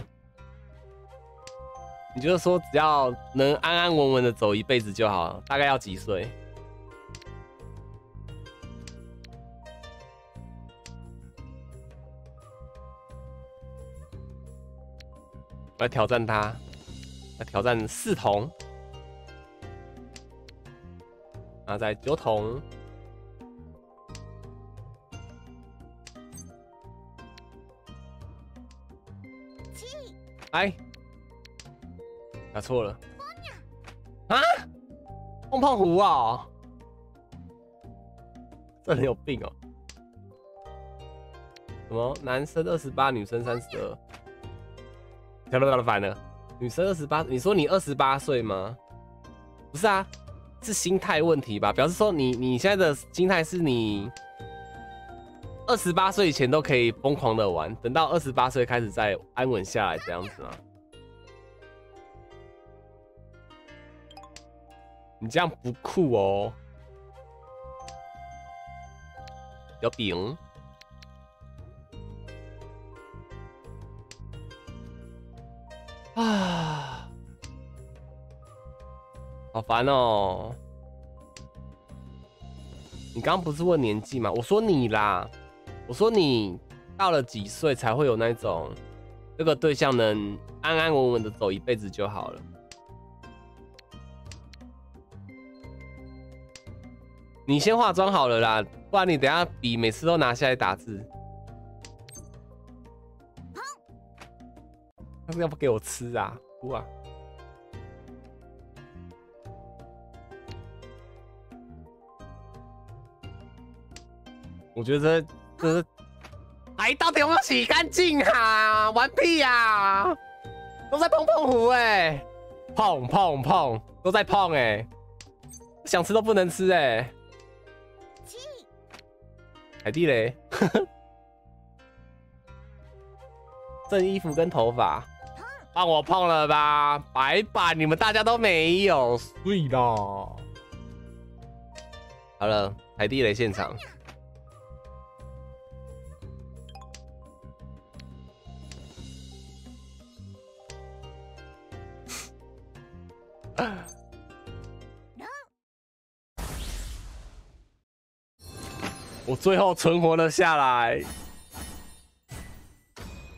你就是说只要能安安稳稳的走一辈子就好了，大概要几岁？我来挑战他，来挑战四筒，啊，在九童。哎，打错了啊！碰碰胡啊！这人有病哦！什么男生二十八，女生三十二？跳到了反了，女生二十八，你说你二十八岁吗？不是啊，是心态问题吧？表示说你你现在的心态是你。二十八岁以前都可以疯狂的玩，等到二十八岁开始再安稳下来，这样子吗？你这样不酷哦。有饼啊，好烦哦！你刚刚不是问年纪吗？我说你啦。我说你到了几岁才会有那种这个对象能安安稳稳的走一辈子就好了？你先化妆好了啦，不然你等下笔每次都拿下来打字。他是要不给我吃啊？哇！我觉得。哎，到底有没有洗干净啊？玩屁呀！都在碰碰壶哎，碰碰碰，都在碰哎，想吃都不能吃哎。海地雷，正衣服跟头发，帮我碰了吧，白板你们大家都没有，碎了。好了，海地雷现场。我最后存活了下来，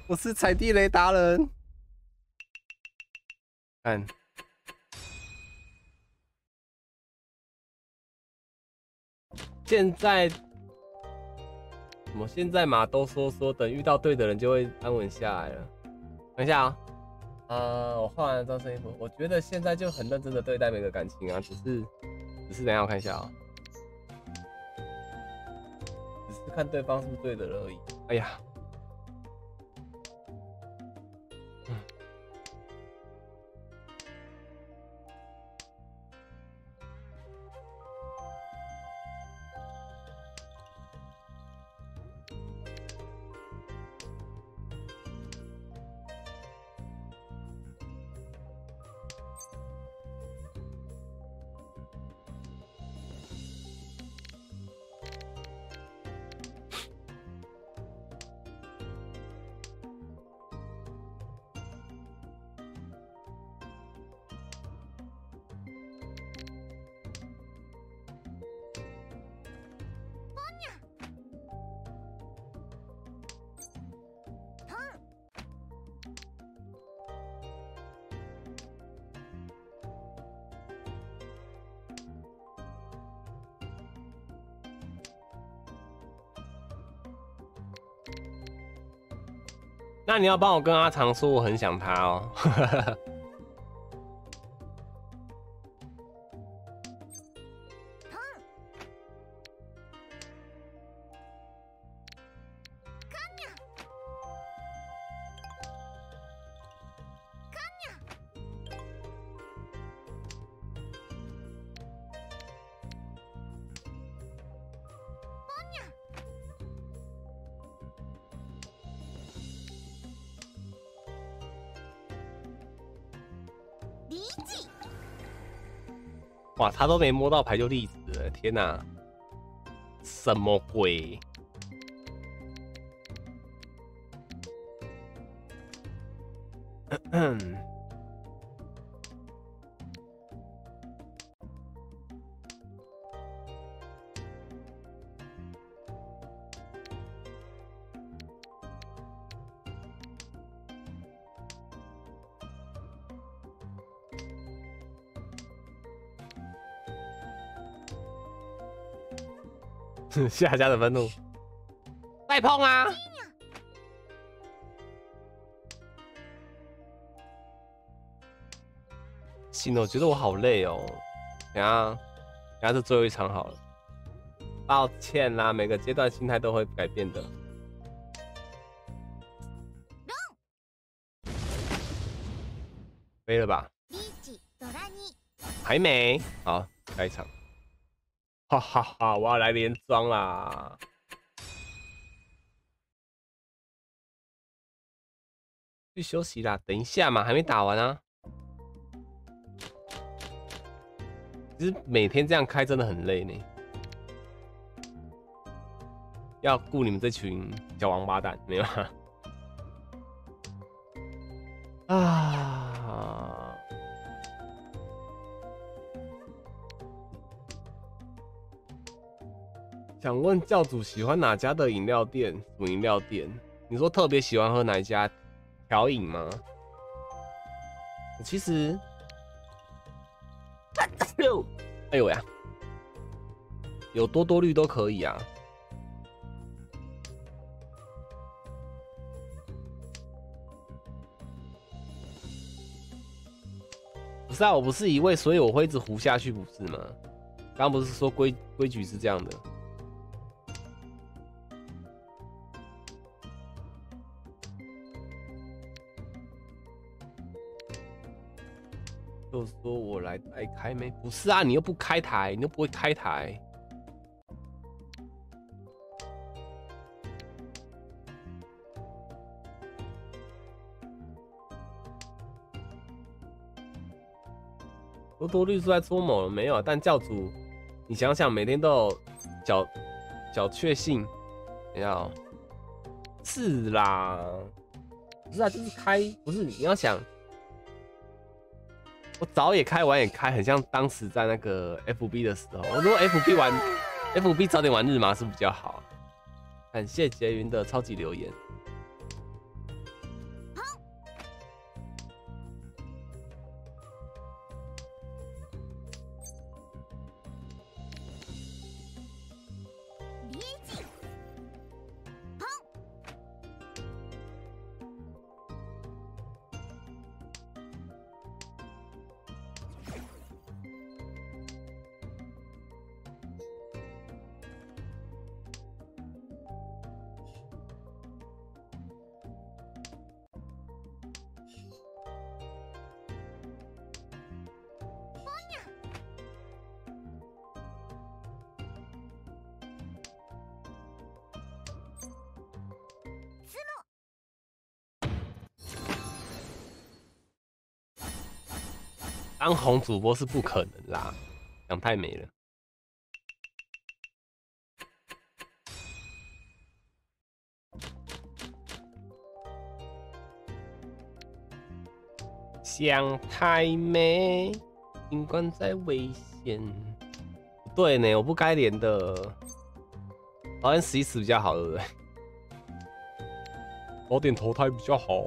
我是踩地雷达人。看，现在怎么现在嘛都说说等遇到对的人就会安稳下来了。等一下啊。啊，我换完这身衣服，我觉得现在就很认真的对待每个感情啊，只是只是等下我看一下啊，只是看对方是不是对的而已，哎呀。那你要帮我跟阿长说，我很想他哦。他都没摸到牌就粒子，天哪！什么鬼？下家的愤怒，再碰啊！行了，我觉得我好累哦。等下，等下是最后一场好了。抱歉啦，每个阶段心态都会改变的。飞了吧？还没，好，下一场。哈哈哈！我要来连装啦！去休息啦，等一下嘛，还没打完啊。其实每天这样开真的很累呢，要顾你们这群小王八蛋，没有啊。想问教主喜欢哪家的饮料店？什么饮料店？你说特别喜欢喝哪一家调饮吗？其实，哎呦呀，有多多绿都可以啊。不是啊，我不是一位，所以我会一直胡下去，不是吗？刚刚不是说规规矩是这样的。说我来代开没？不是啊，你又不开台，你又不会开台。多多律师在搓某了没有？但教主，你想想，每天都有小小确幸，你要是啦，不是啊，就是开，不是你要想。我早也开，晚也开，很像当时在那个 FB 的时候。我说 FB 玩，FB 早点玩日麻是比较好。感谢杰云的超级留言。红主播是不可能啦，想太美了。想太美，尽管再危险。不对呢，我不该连的，好像死一死比较好，对不对？早点投胎比较好。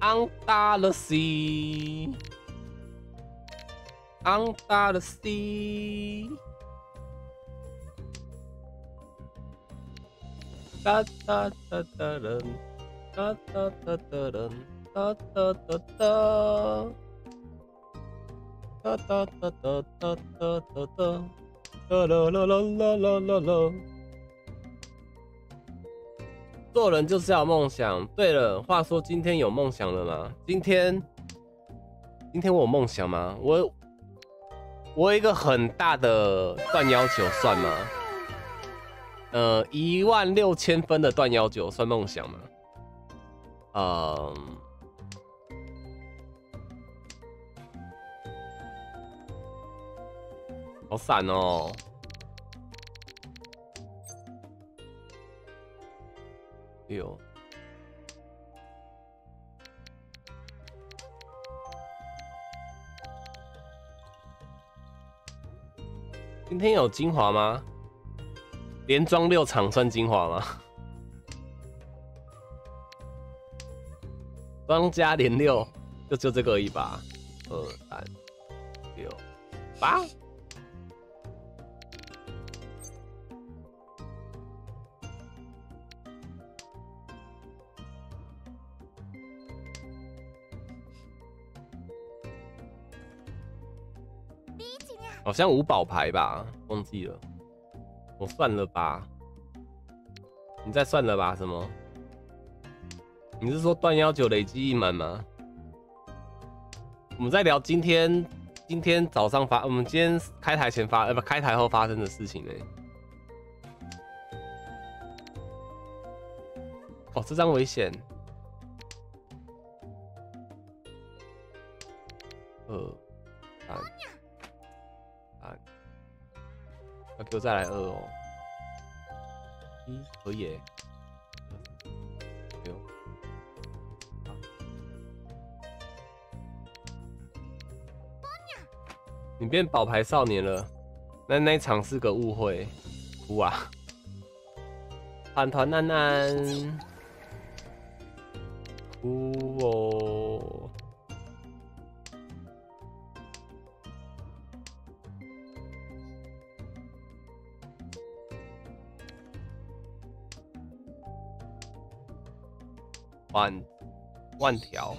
Anthology. Anthology. Da da da da dun. da da da da dun. da da da da da da da da da da da 啦啦啦啦啦啦啦。啦做人就是要梦想。对了话说今天有梦想了吗？今天今天我有梦想吗？我我有一个很大的断腰酒算吗？呃一万六千分的断腰酒算梦想吗？嗯好散哦！哎呦，今天有精华吗？连装六场算精华吗？庄家连六，就就这个而已吧。二三六八。好像五宝牌吧，忘记了，我算了吧，你再算了吧，什么？你是说断幺九累积一满吗？我们在聊今天，今天早上发，我们今天开台前发，呃不，开台后发生的事情呢？哦，这张危险。呃。要给我再来二哦，一可以，六，你变宝牌少年了，那那一场是个误会，哭啊！团团难难，哭哦。万万条，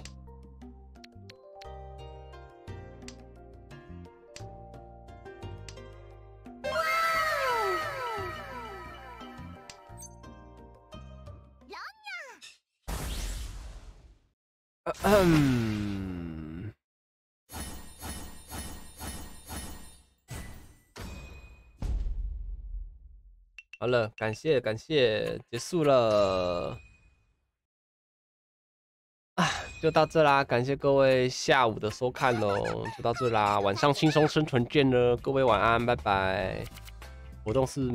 嗯，好了，感谢感谢，结束了。就到这啦，感谢各位下午的收看喽，就到这啦，晚上轻松生存见了，各位晚安，拜拜。活动是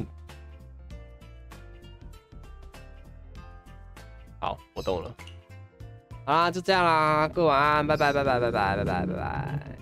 好，活动了，好啦，就这样啦，各位晚安，拜拜拜拜拜拜拜拜拜拜。